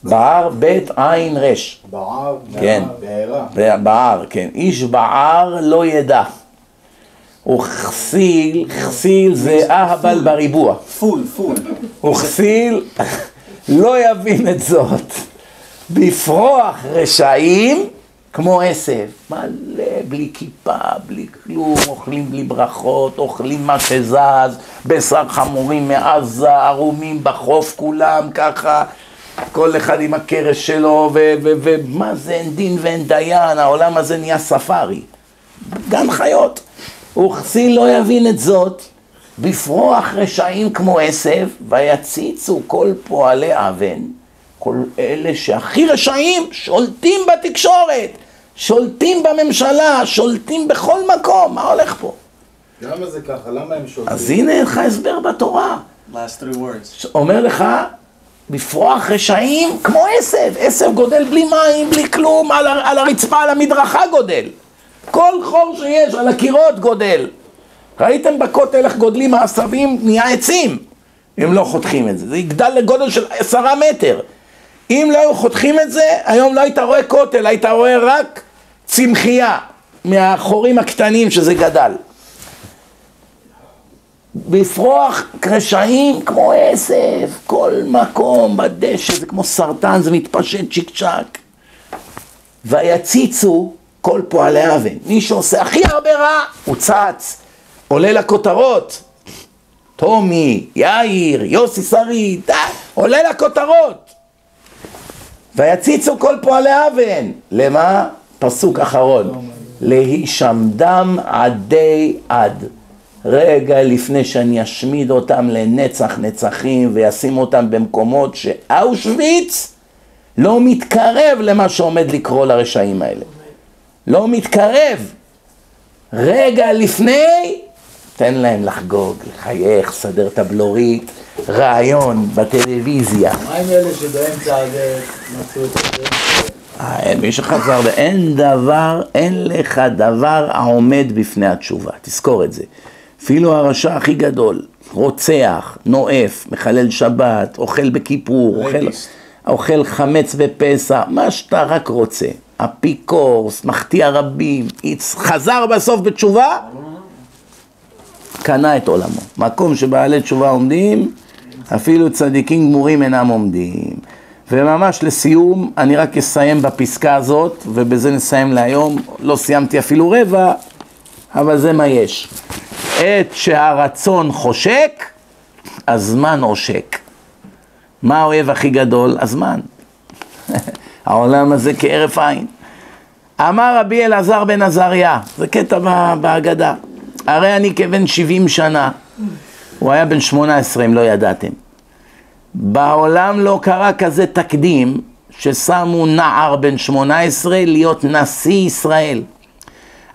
בער בית עין רש, בער, כן. בעירה. בער, כן, איש בער לא ידע, וכסיל, כסיל זה אהבל בריבוע, פול, פול. וכסיל לא יבין את זאת. בפרוח רשעים כמו עשב, מלא, בלי כיפה, בלי כלום, אוכלים בלי ברכות, אוכלים מה שזז, בשר חמורים מעזה, ערומים בחוף כולם ככה, כל אחד עם הקרש שלו, ומה זה, אין דין ואין דיין, העולם הזה נהיה ספארי, גן חיות. וכסיל לא יבין את זאת, בפרוח רשעים כמו עשב, ויציצו כל פועלי אבן. כל אלה שהכי רשעים שולטים בתקשורת, שולטים בממשלה, שולטים בכל מקום, מה הולך פה? למה זה ככה? למה הם שולטים? אז הנה אין לך הסבר בתורה. Last three words. אומר לך, בפרוח רשעים כמו עשב, עשב גודל בלי מים, בלי כלום, על, על הרצפה, על המדרכה גודל. כל חור שיש על הקירות גודל. ראיתם בכותל איך גודלים העשבים, נהיה עצים, אם לא חותכים את זה. זה יגדל לגודל של עשרה מטר. אם לא היו חותכים את זה, היום לא היית רואה כותל, היית רואה רק צמחייה מהחורים הקטנים שזה גדל. בפרוח רשעים כמו עשב, כל מקום בדשא, זה כמו סרטן, זה מתפשט צ'יק צ'אק. ויציצו כל פועלי אבן. מי שעושה הכי הרבה רע, הוא צץ, עולה לכותרות. טומי, יאיר, יוסי שריד, עולה לכותרות. ויציצו כל פועלי אבן. למה? פסוק אחרון. להישמדם עדי עד. רגע לפני שאני אשמיד אותם לנצח נצחים וישים אותם במקומות שאושוויץ לא מתקרב למה שעומד לקרוא לרשעים האלה. לא מתקרב. רגע לפני, תן להם לחגוג, לחייך, סדר את הבלורית, רעיון בטלוויזיה. מה עם אלה שבאמצע הדרך מצאו את הדרך? אה, מי שחזר, ואין דבר, אין לך דבר העומד בפני התשובה, תזכור את זה. אפילו הרשע הכי גדול, רוצח, נואף, מחלל שבת, אוכל בכיפור, אוכל. אוכל חמץ בפסח, מה שאתה רק רוצה. אפיקורס, מחטיא רבים, חזר בסוף בתשובה, קנה את עולמו. מקום שבעלי תשובה עומדים, אפילו צדיקים גמורים אינם עומדים. וממש לסיום, אני רק אסיים בפסקה הזאת, ובזה נסיים להיום. לא סיימתי אפילו רבע, אבל זה מה יש. עת שהרצון חושק, הזמן עושק. מה האויב הכי גדול? הזמן. העולם הזה כהרף עין. אמר רבי אלעזר בן עזריה, זה קטע בהגדה, הרי אני כבן 70 שנה, הוא היה בן 18 אם לא ידעתם. בעולם לא קרה כזה תקדים ששמו נער בן 18 להיות נשיא ישראל.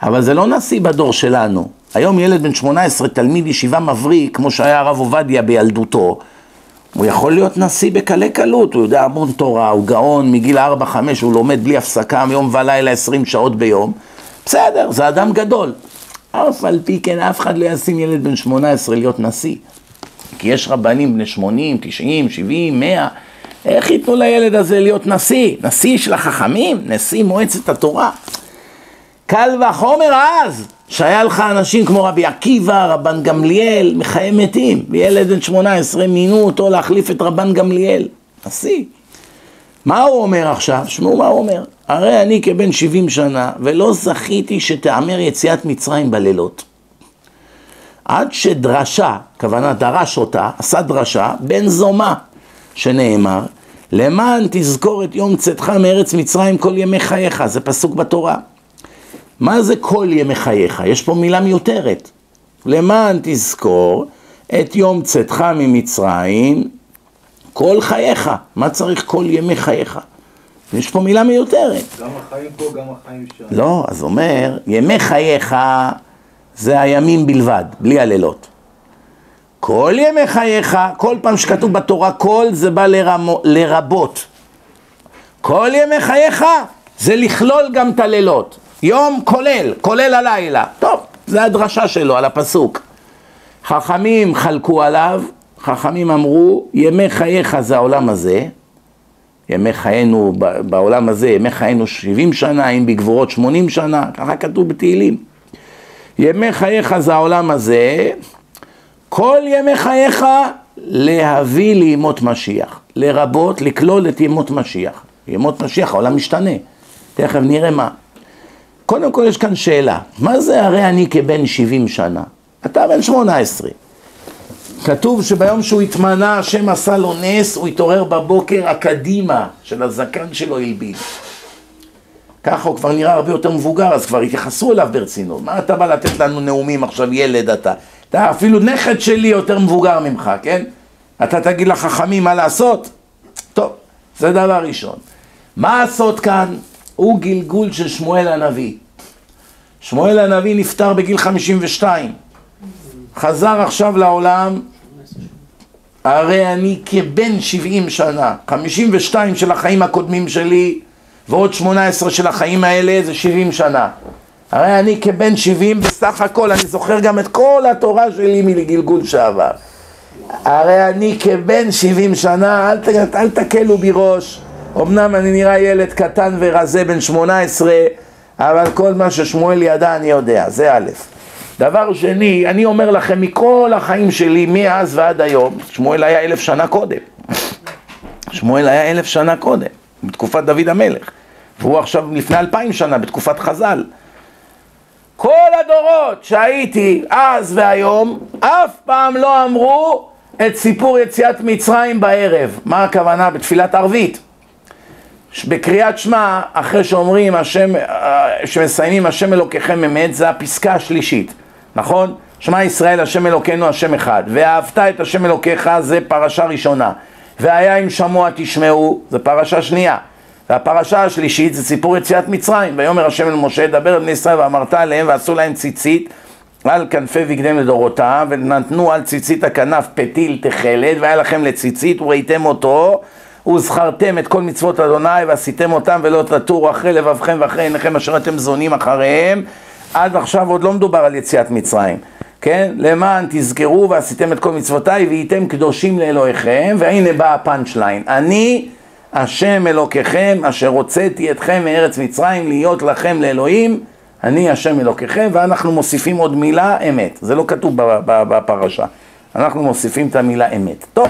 אבל זה לא נשיא בדור שלנו. היום ילד בן 18, תלמיד ישיבה מבריק, כמו שהיה הרב עובדיה בילדותו, הוא יכול להיות נשיא בקלי קלות, הוא יודע המון תורה, הוא גאון, מגיל 4-5 הוא לומד בלי הפסקה, מיום ולילה 20 שעות ביום. בסדר, זה אדם גדול. אף על פי כן אף אחד לא ישים ילד בן 18 להיות נשיא. כי יש רבנים בני 80, 90, 70, 100, איך ייתנו לילד הזה להיות נשיא? נשיא של החכמים? נשיא מועצת התורה? קל וחומר אז, שהיה לך אנשים כמו רבי עקיבא, רבן גמליאל, מחיי מתים, וילד בן 18 מינו אותו להחליף את רבן גמליאל, נשיא. מה הוא אומר עכשיו? שמעו מה הוא אומר. הרי אני כבן 70 שנה, ולא זכיתי שתאמר יציאת מצרים בלילות. עד שדרשה, כוונה דרש אותה, עשה דרשה, בן זומה, שנאמר, למען תזכור את יום צאתך מארץ מצרים כל ימי חייך, זה פסוק בתורה. מה זה כל ימי חייך? יש פה מילה מיותרת. למען תזכור את יום צאתך ממצרים כל חייך. מה צריך כל ימי חייך? יש פה מילה מיותרת. גם החיים פה, גם החיים שם. לא, אז אומר, ימי חייך זה הימים בלבד, בלי הלילות. כל ימי חייך, כל פעם שכתוב בתורה כל זה בא לרמו, לרבות. כל ימי חייך זה לכלול גם את הלילות. יום כולל, כולל הלילה. טוב, זה הדרשה שלו על הפסוק. חכמים חלקו עליו, חכמים אמרו, ימי חייך זה העולם הזה, ימי חיינו בעולם הזה, ימי חיינו 70 שנה, אם בגבורות 80 שנה, ככה כתוב בתהילים. ימי חייך זה העולם הזה, כל ימי חייך להביא לימות משיח, לרבות לכלול את ימות משיח. ימות משיח, העולם משתנה, תכף נראה מה. קודם כל יש כאן שאלה, מה זה הרי אני כבן 70 שנה? אתה בן 18. כתוב שביום שהוא התמנה, השם עשה לו נס, הוא התעורר בבוקר, הקדימה של הזקן שלו הלבין. ככה הוא כבר נראה הרבה יותר מבוגר, אז כבר התייחסו אליו ברצינות. מה אתה בא לתת לנו נאומים עכשיו, ילד אתה? אתה אפילו נכד שלי יותר מבוגר ממך, כן? אתה תגיד לחכמים מה לעשות? טוב, זה דבר ראשון. מה הסוד כאן? הוא גלגול של שמואל הנביא. שמואל הנביא נפטר בגיל 52. חזר עכשיו לעולם, הרי אני כבן 70 שנה, 52 של החיים הקודמים שלי ועוד 18 של החיים האלה זה 70 שנה. הרי אני כבן 70 בסך הכל, אני זוכר גם את כל התורה שלי מגלגול שעבר. הרי אני כבן 70 שנה, אל, ת, אל תקלו בי ראש. אמנם אני נראה ילד קטן ורזה בן 18, אבל כל מה ששמואל ידע אני יודע, זה א'. דבר שני, אני אומר לכם, מכל החיים שלי, מאז ועד היום, שמואל היה אלף שנה קודם. שמואל היה אלף שנה קודם, בתקופת דוד המלך. והוא עכשיו לפני אלפיים שנה, בתקופת חז"ל. כל הדורות שהייתי אז והיום, אף פעם לא אמרו את סיפור יציאת מצרים בערב. מה הכוונה? בתפילת ערבית. בקריאת שמע, אחרי שאומרים השם, אה, שמסיימים השם אלוקיכם אמת, זה הפסקה השלישית, נכון? שמע ישראל השם אלוקינו השם אחד, ואהבת את השם אלוקיך זה פרשה ראשונה, והיה אם שמוע תשמעו, זה פרשה שנייה, והפרשה השלישית זה סיפור יציאת מצרים, ויאמר השם אל משה דבר אל בני ישראל ואמרת עליהם ועשו להם ציצית על כנפי בגדיהם לדורותם ונתנו על ציצית הכנף פתיל תכלת והיה לכם לציצית וראיתם אותו וזכרתם את כל מצוות אדוני ועשיתם אותם ולא תטורו אחרי לבבכם ואחרי עיניכם אשר אתם זונים אחריהם. עד עכשיו עוד לא מדובר על יציאת מצרים כן? למען תזכרו ועשיתם את כל מצוותיי והייתם קדושים לאלוהיכם והנה בא הפאנצ' ליין אני השם אלוקיכם אשר הוצאתי אתכם מארץ מצרים להיות לכם לאלוהים אני השם אלוקיכם ואנחנו מוסיפים עוד מילה אמת זה לא כתוב בפרשה. אנחנו מוסיפים את המילה אמת טוב.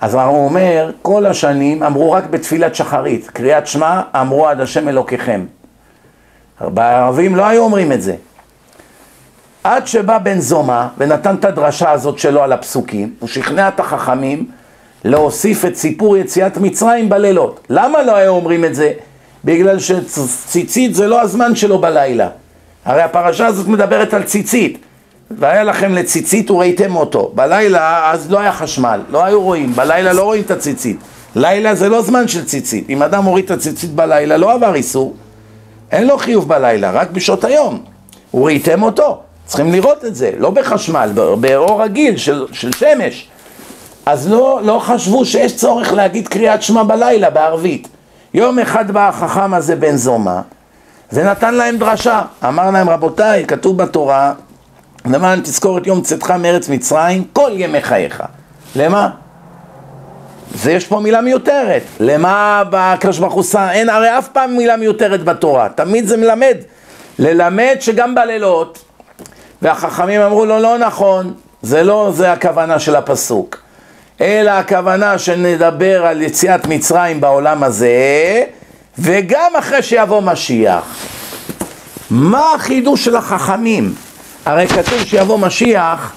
אז הוא אומר כל השנים אמרו רק בתפילת שחרית קריאת שמע אמרו עד השם אלוקיכם בערבים לא היו אומרים את זה עד שבא בן זומא ונתן את הדרשה הזאת שלו על הפסוקים הוא שכנע את החכמים להוסיף את סיפור יציאת מצרים בלילות. למה לא היו אומרים את זה? בגלל שציצית זה לא הזמן שלו בלילה. הרי הפרשה הזאת מדברת על ציצית. והיה לכם לציצית וראיתם אותו. בלילה אז לא היה חשמל, לא היו רואים. בלילה לא רואים את הציצית. לילה זה לא זמן של ציצית. אם אדם מוריד את הציצית בלילה לא עבר איסור. אין לו חיוב בלילה, רק בשעות היום. וראיתם אותו. צריכים לראות את זה, לא בחשמל, באור רגיל של, של שמש. אז לא, לא חשבו שיש צורך להגיד קריאת שמע בלילה בערבית. יום אחד בא החכם הזה בן זומא ונתן להם דרשה. אמר להם רבותיי, כתוב בתורה, למען תזכור את יום צאתך מארץ מצרים כל ימי חייך. למה? זה יש פה מילה מיותרת. למה בקדוש ברוך הוא שם? אין הרי אף פעם מילה מיותרת בתורה. תמיד זה מלמד. ללמד שגם בלילות, והחכמים אמרו לו לא נכון, זה לא זה הכוונה של הפסוק. אלא הכוונה שנדבר על יציאת מצרים בעולם הזה, וגם אחרי שיבוא משיח. מה החידוש של החכמים? הרי כתוב שיבוא משיח,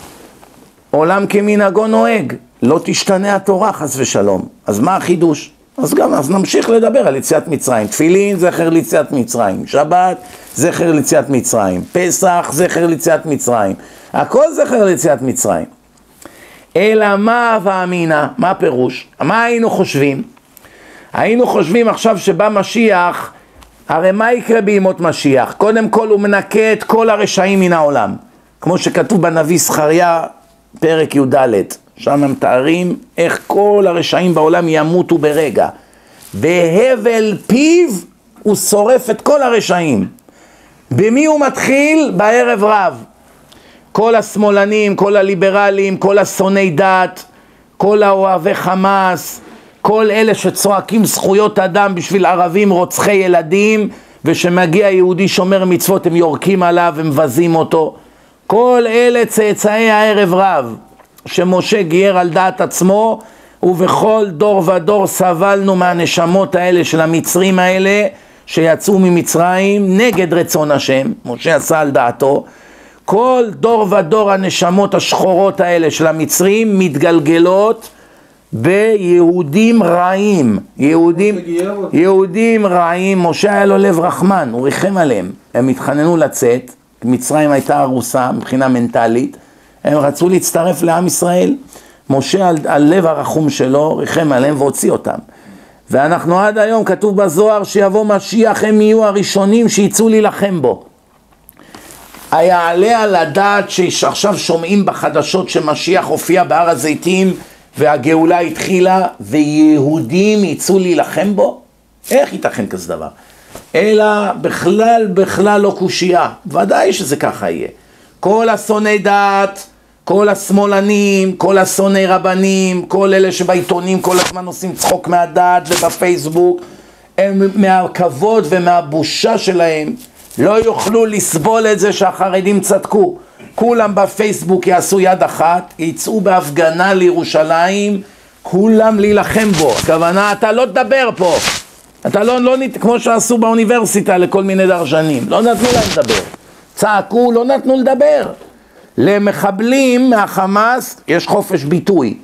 עולם כמנהגו נוהג, לא תשתנה התורה חס ושלום. אז מה החידוש? אז גם, אז נמשיך לדבר על יציאת מצרים. תפילין, זכר ליציאת מצרים. שבת, זכר ליציאת מצרים. פסח, זכר ליציאת מצרים. הכל זכר ליציאת מצרים. אלא מה הווה אמינא, מה הפירוש? מה היינו חושבים? היינו חושבים עכשיו שבא משיח, הרי מה יקרה בימות משיח? קודם כל הוא מנקה את כל הרשעים מן העולם. כמו שכתוב בנביא זכריה, פרק י"ד, שם הם מתארים איך כל הרשעים בעולם ימותו ברגע. בהבל פיו הוא שורף את כל הרשעים. במי הוא מתחיל? בערב רב. כל השמאלנים, כל הליברלים, כל השונאי דת, כל האוהבי חמאס, כל אלה שצועקים זכויות אדם בשביל ערבים רוצחי ילדים ושמגיע יהודי שומר מצוות הם יורקים עליו ומבזים אותו כל אלה צאצאי הערב רב שמשה גייר על דעת עצמו ובכל דור ודור סבלנו מהנשמות האלה של המצרים האלה שיצאו ממצרים נגד רצון השם, משה עשה על דעתו. כל דור ודור הנשמות השחורות האלה של המצרים מתגלגלות ביהודים רעים, יהודים, יהודים רעים, משה היה לו לב רחמן, הוא ריחם עליהם, הם התחננו לצאת, מצרים הייתה ארוסה מבחינה מנטלית, הם רצו להצטרף לעם ישראל, משה על, על לב הרחום שלו ריחם עליהם והוציא אותם. ואנחנו עד היום, כתוב בזוהר, שיבוא משיח, הם יהיו הראשונים שיצאו להילחם בו. היעלה על הדעת שעכשיו שומעים בחדשות שמשיח הופיע בהר הזיתים והגאולה התחילה ויהודים יצאו להילחם בו? איך ייתכן כזה דבר? אלא בכלל בכלל לא קושייה, ודאי שזה ככה יהיה. כל השונאי דת, כל השמאלנים, כל השונאי רבנים, כל אלה שבעיתונים כל הזמן עושים צחוק מהדת ובפייסבוק, הם מהכבוד ומהבושה שלהם לא יוכלו לסבול את זה שהחרדים צדקו. כולם בפייסבוק יעשו יד אחת, יצאו בהפגנה לירושלים, כולם להילחם בו. הכוונה, אתה לא תדבר פה. אתה לא, לא, כמו שעשו באוניברסיטה לכל מיני דרשנים, לא נתנו להם לדבר. צעקו, לא נתנו לדבר. למחבלים מהחמאס יש חופש ביטוי.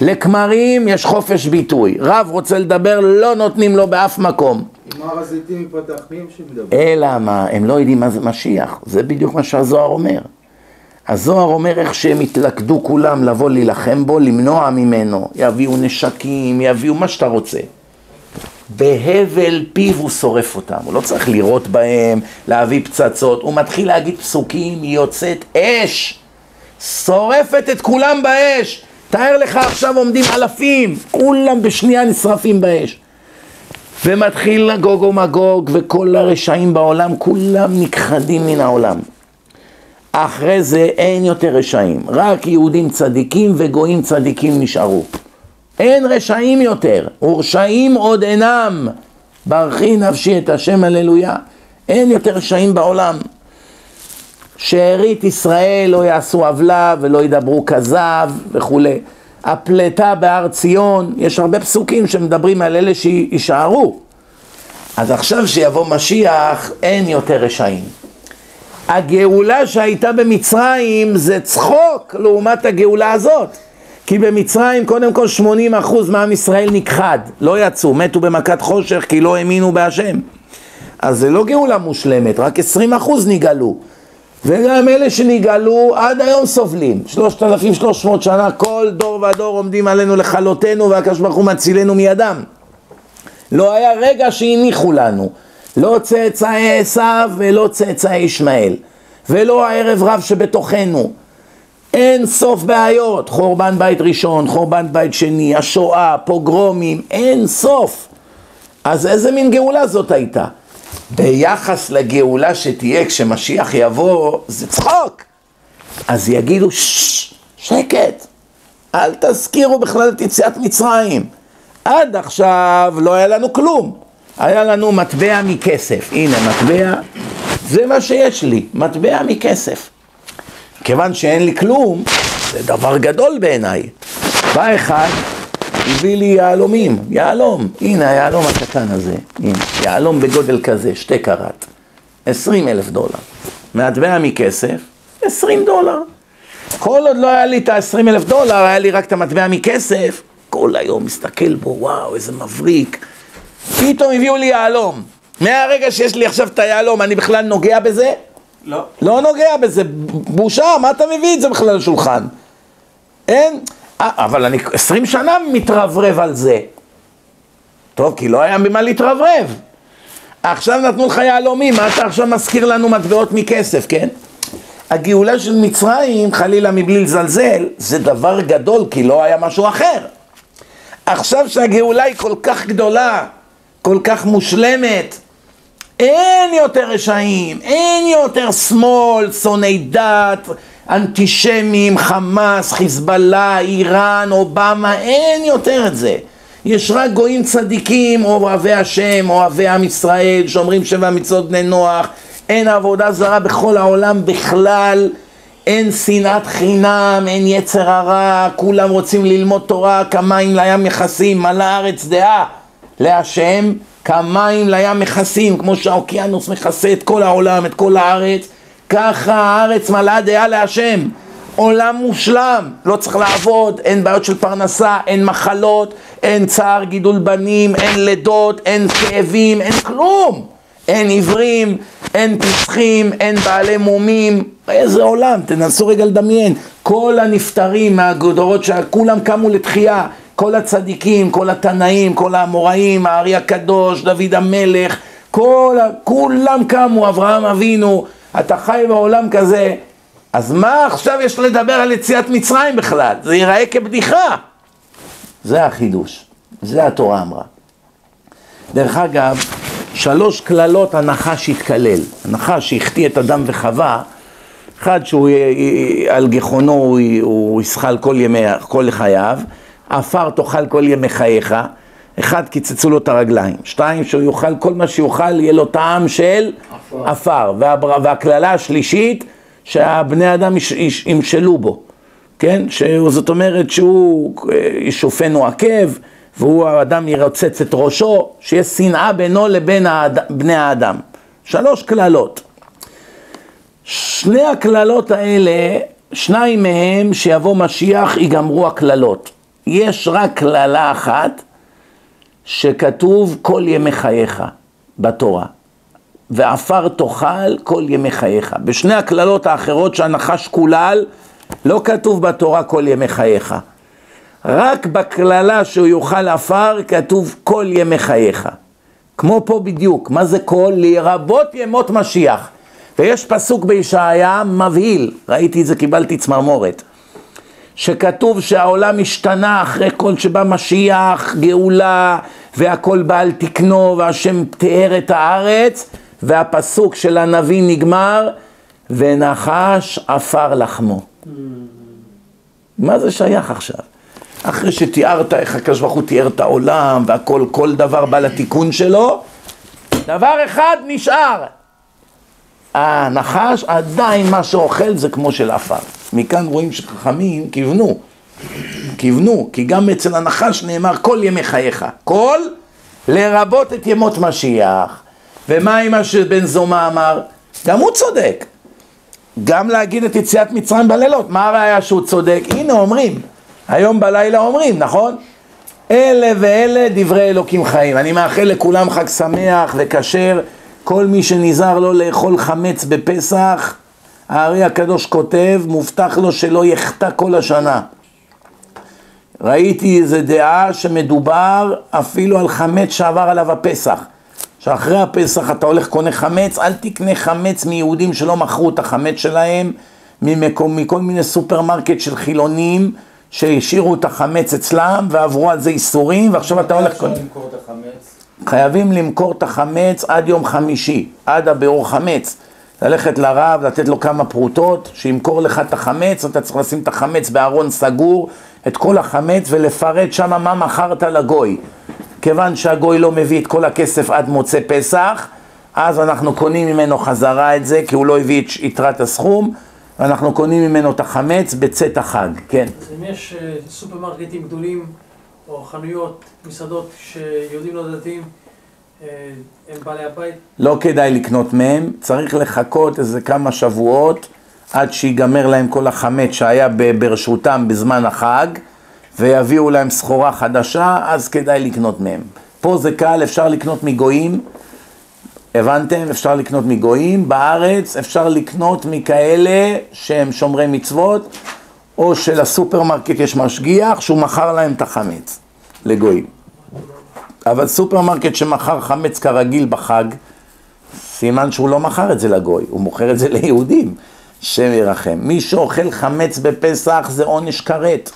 לכמרים יש חופש ביטוי. רב רוצה לדבר, לא נותנים לו באף מקום. עם הר הזיתים ייפתח, מי? אלא מה, הם לא יודעים מה זה משיח. זה בדיוק מה שהזוהר אומר. הזוהר אומר איך שהם התלכדו כולם לבוא להילחם בו, למנוע ממנו. יביאו נשקים, יביאו מה שאתה רוצה. בהבל פיו הוא שורף אותם, הוא לא צריך לירות בהם, להביא פצצות, הוא מתחיל להגיד פסוקים, היא יוצאת אש, שורפת את כולם באש. תאר לך עכשיו עומדים אלפים, כולם בשנייה נשרפים באש. ומתחיל גוג ומגוג, וכל הרשעים בעולם, כולם נכחדים מן העולם. אחרי זה אין יותר רשעים, רק יהודים צדיקים וגויים צדיקים נשארו. אין רשעים יותר, ורשעים עוד אינם. ברכי נפשי את השם הללויה. אין יותר רשעים בעולם. שארית ישראל לא יעשו עוולה ולא ידברו כזב וכולי. הפלטה בהר ציון, יש הרבה פסוקים שמדברים על אלה שיישארו. אז עכשיו שיבוא משיח, אין יותר רשעים. הגאולה שהייתה במצרים זה צחוק לעומת הגאולה הזאת. כי במצרים קודם כל 80% מעם ישראל נכחד, לא יצאו, מתו במכת חושך כי לא האמינו בהשם. אז זה לא גאולה מושלמת, רק 20% נגאלו. וגם אלה שנגאלו עד היום סובלים. 3,300 שנה כל דור ודור עומדים עלינו לכלותנו והקדוש ברוך הוא מצילנו מידם. לא היה רגע שהניחו לנו. לא צאצאי עשיו ולא צאצאי ישמעאל. ולא הערב רב שבתוכנו. אין סוף בעיות, חורבן בית ראשון, חורבן בית שני, השואה, פוגרומים, אין סוף. אז איזה מין גאולה זאת הייתה? ביחס לגאולה שתהיה כשמשיח יבוא, זה צחוק. אז יגידו, שקט, אל תזכירו בכלל את יציאת מצרים. עד עכשיו לא היה לנו כלום. היה לנו מטבע מכסף. הנה, מטבע, זה מה שיש לי, מטבע מכסף. כיוון שאין לי כלום, זה דבר גדול בעיניי. בא אחד, הביא לי יהלומים, יהלום, הנה היהלום הקטן הזה, הנה, יהלום בגודל כזה, שתי קראט, עשרים אלף דולר. מטבע מכסף, עשרים דולר. כל עוד לא היה לי את ה-20 אלף דולר, היה לי רק את המטבע מכסף, כל היום מסתכל בו, וואו, איזה מבריק. פתאום הביאו לי יהלום. מהרגע שיש לי עכשיו את היהלום, אני בכלל נוגע בזה? לא. לא נוגע בזה, בושה, מה אתה מביא את זה בכלל לשולחן? אין, אה, אבל אני עשרים שנה מתרברב על זה. טוב, כי לא היה במה להתרברב. עכשיו נתנו לך יהלומים, מה אתה עכשיו מזכיר לנו מטבעות מכסף, כן? הגאולה של מצרים, חלילה מבלי לזלזל, זה דבר גדול, כי לא היה משהו אחר. עכשיו שהגאולה היא כל כך גדולה, כל כך מושלמת, אין יותר רשעים, אין יותר שמאל, שונאי דת, אנטישמים, חמאס, חיזבאללה, איראן, אובמה, אין יותר את זה. יש רק גויים צדיקים, אוהבי השם, אוהבי עם ישראל, שאומרים שבע מצוות בני נוח, אין עבודה זרה בכל העולם בכלל, אין שנאת חינם, אין יצר הרע, כולם רוצים ללמוד תורה, כמים לים מכסים, מלא הארץ דעה להשם, כמים לים מכסים, כמו שהאוקיינוס מכסה את כל העולם, את כל הארץ, ככה הארץ מלאה דעה להשם. עולם מושלם, לא צריך לעבוד, אין בעיות של פרנסה, אין מחלות, אין צער גידול בנים, אין לידות, אין כאבים, אין כלום. אין עיוורים, אין פסחים, אין בעלי מומים, איזה עולם, תנסו רגע לדמיין. כל הנפטרים מהגדורות שכולם קמו לתחייה, כל הצדיקים, כל התנאים, כל האמוראים, הארי הקדוש, דוד המלך, כל, כולם קמו, אברהם אבינו, אתה חי בעולם כזה, אז מה עכשיו יש לדבר על יציאת מצרים בכלל? זה ייראה כבדיחה. זה החידוש, זה התורה אמרה. דרך אגב, שלוש קללות הנחש התקלל. הנחש שהחטיא את אדם וחווה, אחד שהוא על גחונו הוא, הוא ישחל כל ימי, כל חייו, עפר תאכל כל ימי חייך, אחד קיצצו לו את הרגליים, שתיים שהוא יאכל כל מה שיאכל יהיה לו טעם של עפר, והקללה השלישית שהבני אדם ימשלו בו, כן? זאת אומרת שהוא ישופנו עקב והוא האדם ירוצץ את ראשו, שיש שנאה בינו לבין האד... בני האדם. שלוש קללות. שני הקללות האלה, שניים מהם שיבוא משיח ייגמרו הקללות. יש רק קללה אחת שכתוב כל ימי חייך בתורה. ועפר תאכל כל ימי חייך. בשני הקללות האחרות שהנחש קולל, לא כתוב בתורה כל ימי חייך. רק בקללה שהוא יאכל עפר כתוב כל ימי חייך. כמו פה בדיוק, מה זה כל? לרבות ימות משיח. ויש פסוק בישעיה מבהיל, ראיתי את זה, קיבלתי צמרמורת. שכתוב שהעולם השתנה אחרי כל שבא משיח, גאולה, והכל בא על תקנו, והשם תיאר את הארץ, והפסוק של הנביא נגמר, ונחש עפר לחמו. מה זה שייך עכשיו? אחרי שתיארת איך הקדוש ברוך הוא תיאר את העולם, והכל, כל דבר בא לתיקון שלו, דבר אחד נשאר. הנחש עדיין מה שאוכל זה כמו של עפר. מכאן רואים שחכמים כיוונו, כיוונו, כי גם אצל הנחש נאמר כל ימי חייך, כל לרבות את ימות משיח. ומה עם מה שבן זומא אמר? גם הוא צודק. גם להגיד את יציאת מצרים בלילות, מה הראיה שהוא צודק? הנה אומרים, היום בלילה אומרים, נכון? אלה ואלה דברי אלוקים חיים. אני מאחל לכולם חג שמח וכשר. כל מי שנזהר לא לאכול חמץ בפסח, הארי הקדוש כותב, מובטח לו שלא יחטא כל השנה. ראיתי איזה דעה שמדובר אפילו על חמץ שעבר עליו הפסח. שאחרי הפסח אתה הולך קונה חמץ, אל תקנה חמץ מיהודים שלא מכרו את החמץ שלהם, ממקום, מכל מיני סופרמרקט של חילונים שהשאירו את החמץ אצלם ועברו על זה איסורים ועכשיו אתה הולך קונה. למכור את החמץ. חייבים למכור את החמץ עד יום חמישי, עד הביעור חמץ. ללכת לרב, לתת לו כמה פרוטות, שימכור לך את החמץ, אתה צריך לשים את החמץ בארון סגור, את כל החמץ ולפרט שם מה מכרת לגוי. כיוון שהגוי לא מביא את כל הכסף עד מוצא פסח, אז אנחנו קונים ממנו חזרה את זה, כי הוא לא הביא את יתרת הסכום, ואנחנו קונים ממנו את החמץ בצאת החג, כן. אז אם יש אה, סופרמרקטים גדולים, או חנויות, מסעדות, שיהודים לא דתיים, אה, הם בעלי הבית, לא כדאי לקנות מהם, צריך לחכות איזה כמה שבועות עד שיגמר להם כל החמץ שהיה ברשותם בזמן החג ויביאו להם סחורה חדשה, אז כדאי לקנות מהם. פה זה קל, אפשר לקנות מגויים, הבנתם? אפשר לקנות מגויים, בארץ אפשר לקנות מכאלה שהם שומרי מצוות, או שלסופרמרקט יש משגיח שהוא מכר להם את החמץ לגויים. אבל סופרמרקט שמכר חמץ כרגיל בחג, סימן שהוא לא מכר את זה לגוי, הוא מוכר את זה ליהודים, שם ירחם. מי שאוכל חמץ בפסח זה עונש כרת.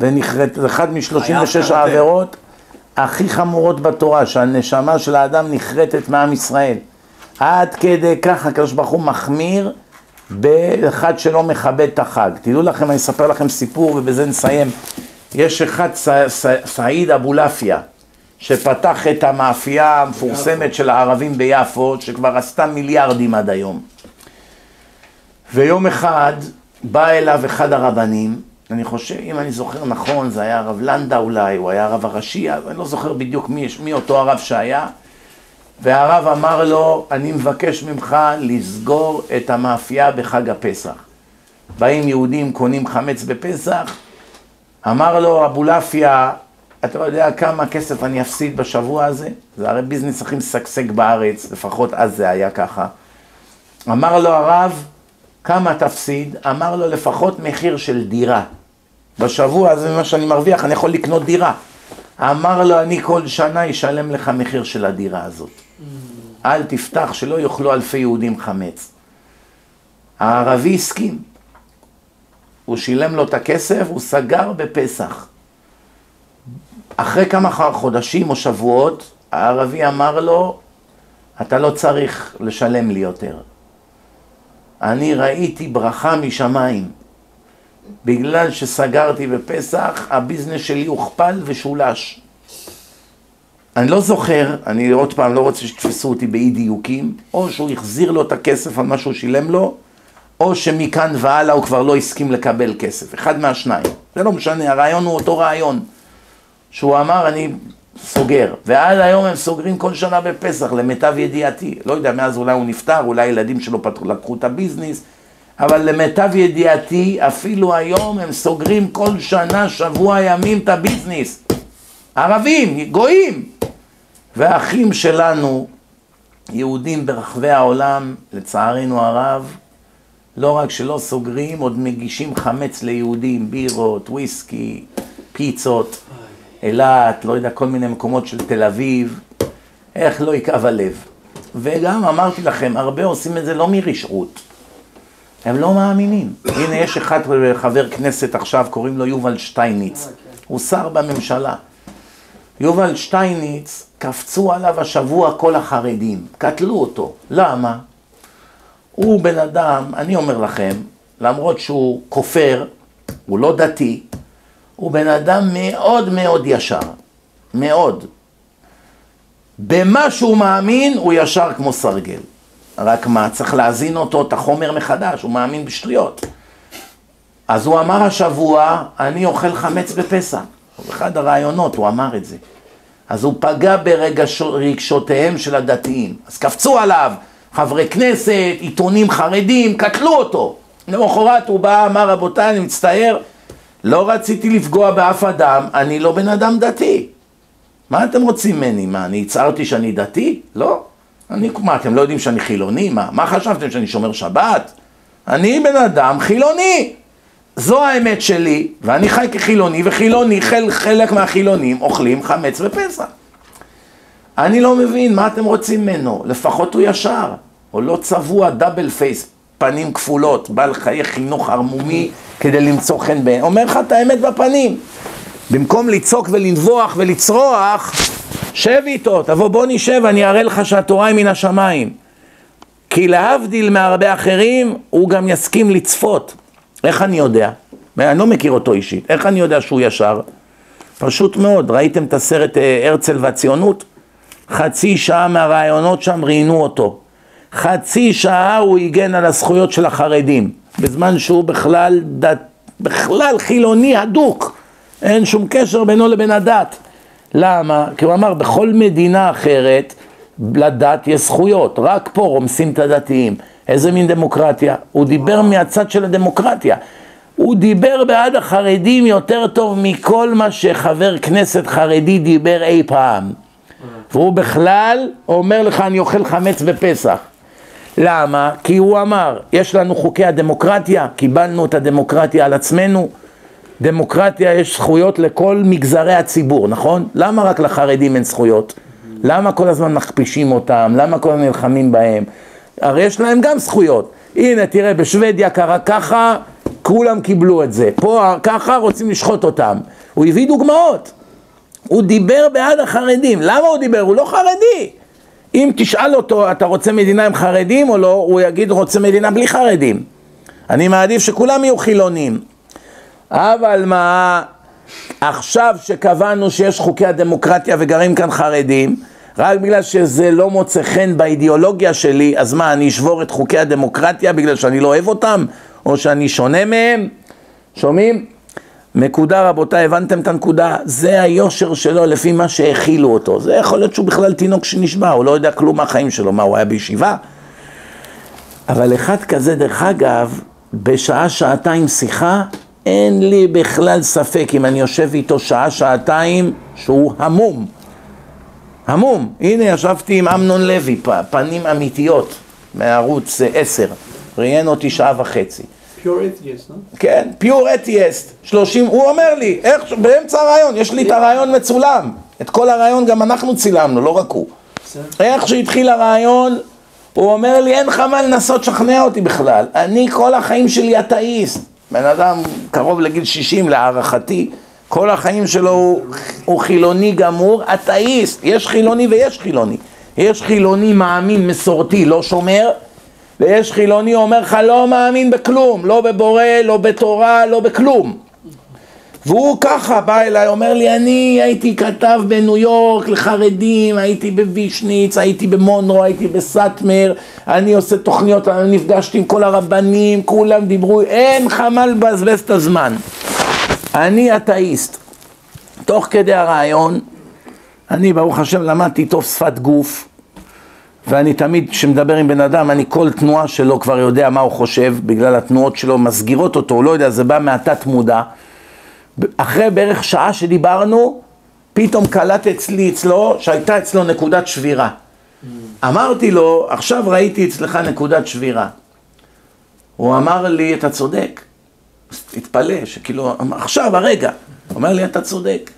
ונכרת, זה אחד מ-36 העבירות הכי חמורות בתורה, שהנשמה של האדם נחרטת מעם ישראל. עד כדי כך הקדוש ברוך הוא מחמיר באחד שלא מכבד את החג. תדעו לכם, אני אספר לכם סיפור ובזה נסיים. יש אחד, ס- ס- סעיד אבולעפיה, שפתח את המאפייה המפורסמת של הערבים ביפו, שכבר עשתה מיליארדים עד היום. ויום אחד בא אליו אחד הרבנים, אני חושב, אם אני זוכר נכון, זה היה הרב לנדה אולי, הוא היה הרב הראשי, אני לא זוכר בדיוק מי, מי אותו הרב שהיה, והרב אמר לו, אני מבקש ממך לסגור את המאפייה בחג הפסח. באים יהודים, קונים חמץ בפסח, אמר לו אבולעפיה, אתה יודע כמה כסף אני אפסיד בשבוע הזה? זה הרי ביזנס הכי משגשג בארץ, לפחות אז זה היה ככה. אמר לו הרב, כמה תפסיד? אמר לו לפחות מחיר של דירה. בשבוע הזה ממה שאני מרוויח, אני יכול לקנות דירה. אמר לו, אני כל שנה אשלם לך מחיר של הדירה הזאת. אל תפתח שלא יאכלו אלפי יהודים חמץ. הערבי הסכים. הוא שילם לו את הכסף, הוא סגר בפסח. אחרי כמה חודשים או שבועות, הערבי אמר לו, אתה לא צריך לשלם לי יותר. אני ראיתי ברכה משמיים. בגלל שסגרתי בפסח, הביזנס שלי הוכפל ושולש. אני לא זוכר, אני עוד פעם לא רוצה שתפסו אותי באי דיוקים, או שהוא החזיר לו את הכסף על מה שהוא שילם לו, או שמכאן והלאה הוא כבר לא הסכים לקבל כסף. אחד מהשניים. זה לא משנה, הרעיון הוא אותו רעיון. שהוא אמר, אני סוגר. ועד היום הם סוגרים כל שנה בפסח, למיטב ידיעתי. לא יודע, מאז אולי הוא נפטר, אולי הילדים שלו פתחו, לקחו את הביזנס, אבל למיטב ידיעתי, אפילו היום הם סוגרים כל שנה, שבוע ימים את הביזנס. ערבים, גויים. והאחים שלנו, יהודים ברחבי העולם, לצערנו הרב, לא רק שלא סוגרים, עוד מגישים חמץ ליהודים, בירות, וויסקי, פיצות, אילת, לא יודע, כל מיני מקומות של תל אביב, איך לא יכאב הלב. וגם אמרתי לכם, הרבה עושים את זה לא מרשעות, הם לא מאמינים. הנה יש אחד חבר כנסת עכשיו, קוראים לו יובל שטייניץ, הוא שר בממשלה. יובל שטייניץ, קפצו עליו השבוע כל החרדים, קטלו אותו. למה? הוא בן אדם, אני אומר לכם, למרות שהוא כופר, הוא לא דתי, הוא בן אדם מאוד מאוד ישר, מאוד. במה שהוא מאמין הוא ישר כמו סרגל. רק מה, צריך להזין אותו, את החומר מחדש, הוא מאמין בשטויות. אז הוא אמר השבוע, אני אוכל חמץ בפסח. באחד הרעיונות הוא אמר את זה. אז הוא פגע ברגשותיהם של הדתיים. אז קפצו עליו חברי כנסת, עיתונים חרדים, קטלו אותו. למחרת הוא בא, אמר רבותיי, אני מצטער, לא רציתי לפגוע באף אדם, אני לא בן אדם דתי. מה אתם רוצים ממני? מה, אני הצהרתי שאני דתי? לא. אני, מה, אתם לא יודעים שאני חילוני? מה, מה חשבתם, שאני שומר שבת? אני בן אדם חילוני. זו האמת שלי, ואני חי כחילוני, וחילוני, חל, חלק מהחילונים אוכלים חמץ בפסח. אני לא מבין, מה אתם רוצים ממנו? לפחות הוא ישר, או לא צבוע דאבל פייס, פנים כפולות, בעל חיי חינוך ערמומי כדי למצוא חן בעין. אומר לך את האמת בפנים. במקום לצעוק ולנבוח ולצרוח, שב איתו, תבוא בוא נשב, אני אראה לך שהתורה היא מן השמיים. כי להבדיל מהרבה אחרים, הוא גם יסכים לצפות. איך אני יודע? אני לא מכיר אותו אישית. איך אני יודע שהוא ישר? פשוט מאוד. ראיתם את הסרט אה, הרצל והציונות? חצי שעה מהרעיונות שם ראיינו אותו. חצי שעה הוא הגן על הזכויות של החרדים, בזמן שהוא בכלל, דת, בכלל חילוני הדוק. אין שום קשר בינו לבין הדת. למה? כי הוא אמר, בכל מדינה אחרת, לדת יש זכויות, רק פה רומסים את הדתיים. איזה מין דמוקרטיה? הוא דיבר מהצד של הדמוקרטיה. הוא דיבר בעד החרדים יותר טוב מכל מה שחבר כנסת חרדי דיבר אי פעם. והוא בכלל אומר לך, אני אוכל חמץ בפסח. למה? כי הוא אמר, יש לנו חוקי הדמוקרטיה, קיבלנו את הדמוקרטיה על עצמנו. דמוקרטיה יש זכויות לכל מגזרי הציבור, נכון? למה רק לחרדים אין זכויות? למה כל הזמן מכפישים אותם? למה כל הזמן נלחמים בהם? הרי יש להם גם זכויות. הנה, תראה, בשוודיה קרה ככה, כולם קיבלו את זה. פה ככה רוצים לשחוט אותם. הוא הביא דוגמאות. הוא דיבר בעד החרדים. למה הוא דיבר? הוא לא חרדי. אם תשאל אותו, אתה רוצה מדינה עם חרדים או לא, הוא יגיד, רוצה מדינה בלי חרדים. אני מעדיף שכולם יהיו חילונים. אבל מה, עכשיו שקבענו שיש חוקי הדמוקרטיה וגרים כאן חרדים, רק בגלל שזה לא מוצא חן באידיאולוגיה שלי, אז מה, אני אשבור את חוקי הדמוקרטיה בגלל שאני לא אוהב אותם? או שאני שונה מהם? שומעים? נקודה רבותיי, הבנתם את הנקודה? זה היושר שלו לפי מה שהאכילו אותו. זה יכול להיות שהוא בכלל תינוק שנשבע, הוא לא יודע כלום מהחיים שלו, מה, הוא היה בישיבה? אבל אחד כזה, דרך אגב, בשעה, שעתיים שיחה, אין לי בכלל ספק אם אני יושב איתו שעה, שעתיים, שהוא המום. המום. הנה ישבתי עם אמנון לוי, פנים אמיתיות, מערוץ 10. ראיין אותי שעה וחצי. פיור אתייסט, לא? כן, פיור אתייסט, 30, הוא אומר לי, איך, באמצע הרעיון, יש לי את הרעיון מצולם. את כל הרעיון גם אנחנו צילמנו, לא רק הוא. איך שהתחיל הרעיון, הוא אומר לי, אין לך מה לנסות לשכנע אותי בכלל. אני כל החיים שלי אתאיסט. בן אדם קרוב לגיל 60 להערכתי, כל החיים שלו הוא, הוא חילוני גמור, אתאיסט. יש חילוני ויש חילוני. יש חילוני מאמין מסורתי, לא שומר, ויש חילוני אומר לך לא מאמין בכלום, לא בבורא, לא בתורה, לא בכלום. והוא ככה בא אליי, אומר לי, אני הייתי כתב בניו יורק לחרדים, הייתי בווישניץ, הייתי במונרו, הייתי בסאטמר, אני עושה תוכניות, אני נפגשתי עם כל הרבנים, כולם דיברו, אין מה לבזבז את הזמן. אני אתאיסט. תוך כדי הרעיון, אני ברוך השם למדתי טוב שפת גוף, ואני תמיד, כשמדבר עם בן אדם, אני כל תנועה שלו כבר יודע מה הוא חושב, בגלל התנועות שלו מסגירות אותו, הוא לא יודע, זה בא מהתת מודע. אחרי בערך שעה שדיברנו, פתאום קלט אצלי, אצלו, שהייתה אצלו נקודת שבירה. אמרתי לו, עכשיו ראיתי אצלך נקודת שבירה. הוא אמר לי, אתה צודק. התפלא, שכאילו, עכשיו, הרגע. אומר לי, אתה צודק.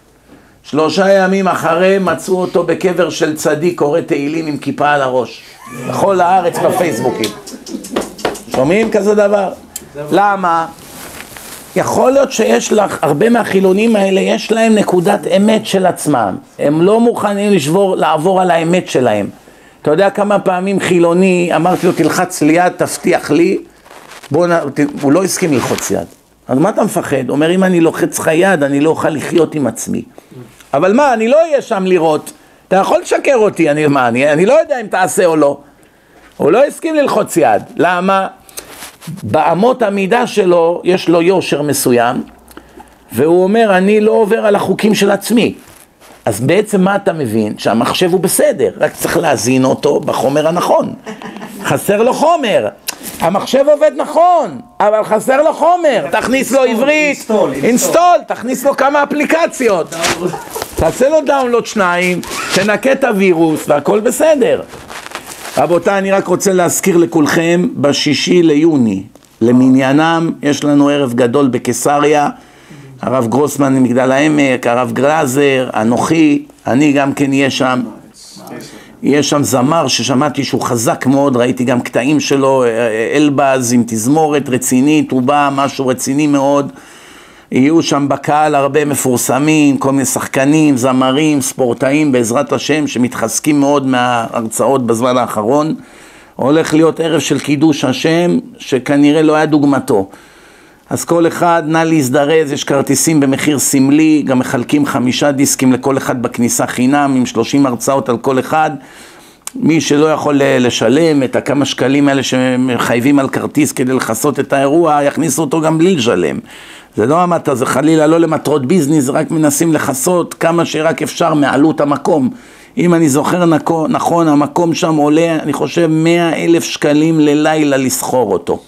שלושה ימים אחרי מצאו אותו בקבר של צדיק קורא תהילים עם כיפה על הראש. בכל הארץ בפייסבוקים. שומעים כזה דבר? למה? יכול להיות שיש לך, הרבה מהחילונים האלה, יש להם נקודת אמת של עצמם. הם לא מוכנים לשבור, לעבור על האמת שלהם. אתה יודע כמה פעמים חילוני, אמרתי לו, תלחץ לי יד, תבטיח לי, בוא נ... הוא לא הסכים ללחוץ יד. אז מה אתה מפחד? אומר, אם אני לוחץ לך יד, אני לא אוכל לחיות עם עצמי. אבל מה, אני לא אהיה שם לראות. אתה יכול לשקר אותי, אני, מה, אני, אני לא יודע אם תעשה או לא. הוא לא הסכים ללחוץ יד. למה? באמות המידה שלו, יש לו יושר מסוים, והוא אומר, אני לא עובר על החוקים של עצמי. אז בעצם מה אתה מבין? שהמחשב הוא בסדר, רק צריך להזין אותו בחומר הנכון. חסר לו חומר. המחשב עובד נכון, אבל חסר לו חומר. תכניס לו עברית, אינסטול, תכניס לו כמה אפליקציות. תעשה לו דאונלוד שניים, תנקה את הווירוס והכל בסדר. רבותיי, אני רק רוצה להזכיר לכולכם, בשישי ליוני, למניינם, יש לנו ערב גדול בקיסריה, הרב גרוסמן ממגדל העמק, הרב גלאזר, אנוכי, אני גם כן אהיה שם. יש שם זמר ששמעתי שהוא חזק מאוד, ראיתי גם קטעים שלו, אלבז עם תזמורת רצינית, הוא בא, משהו רציני מאוד. יהיו שם בקהל הרבה מפורסמים, כל מיני שחקנים, זמרים, ספורטאים, בעזרת השם, שמתחזקים מאוד מההרצאות בזמן האחרון. הולך להיות ערב של קידוש השם, שכנראה לא היה דוגמתו. אז כל אחד, נא להזדרז, יש כרטיסים במחיר סמלי, גם מחלקים חמישה דיסקים לכל אחד בכניסה חינם, עם שלושים הרצאות על כל אחד. מי שלא יכול לשלם את הכמה שקלים האלה שמחייבים על כרטיס כדי לכסות את האירוע, יכניסו אותו גם בלי לשלם. זה לא המטה, זה חלילה לא למטרות ביזנס, רק מנסים לכסות כמה שרק אפשר מעלות המקום. אם אני זוכר נכון, המקום שם עולה, אני חושב, מאה אלף שקלים ללילה לסחור אותו.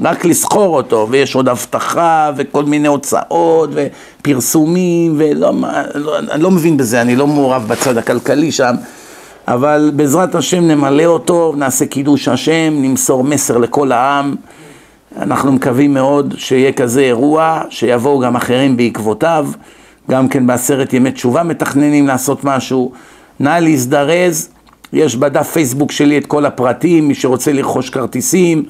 רק לסחור אותו, ויש עוד אבטחה, וכל מיני הוצאות, ופרסומים, ולא, לא, אני לא מבין בזה, אני לא מעורב בצד הכלכלי שם, אבל בעזרת השם נמלא אותו, נעשה קידוש השם, נמסור מסר לכל העם. אנחנו מקווים מאוד שיהיה כזה אירוע, שיבואו גם אחרים בעקבותיו, גם כן בעשרת ימי תשובה מתכננים לעשות משהו. נא להזדרז, יש בדף פייסבוק שלי את כל הפרטים, מי שרוצה לרכוש כרטיסים.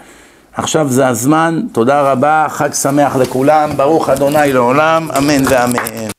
עכשיו זה הזמן, תודה רבה, חג שמח לכולם, ברוך אדוני לעולם, אמן ואמן.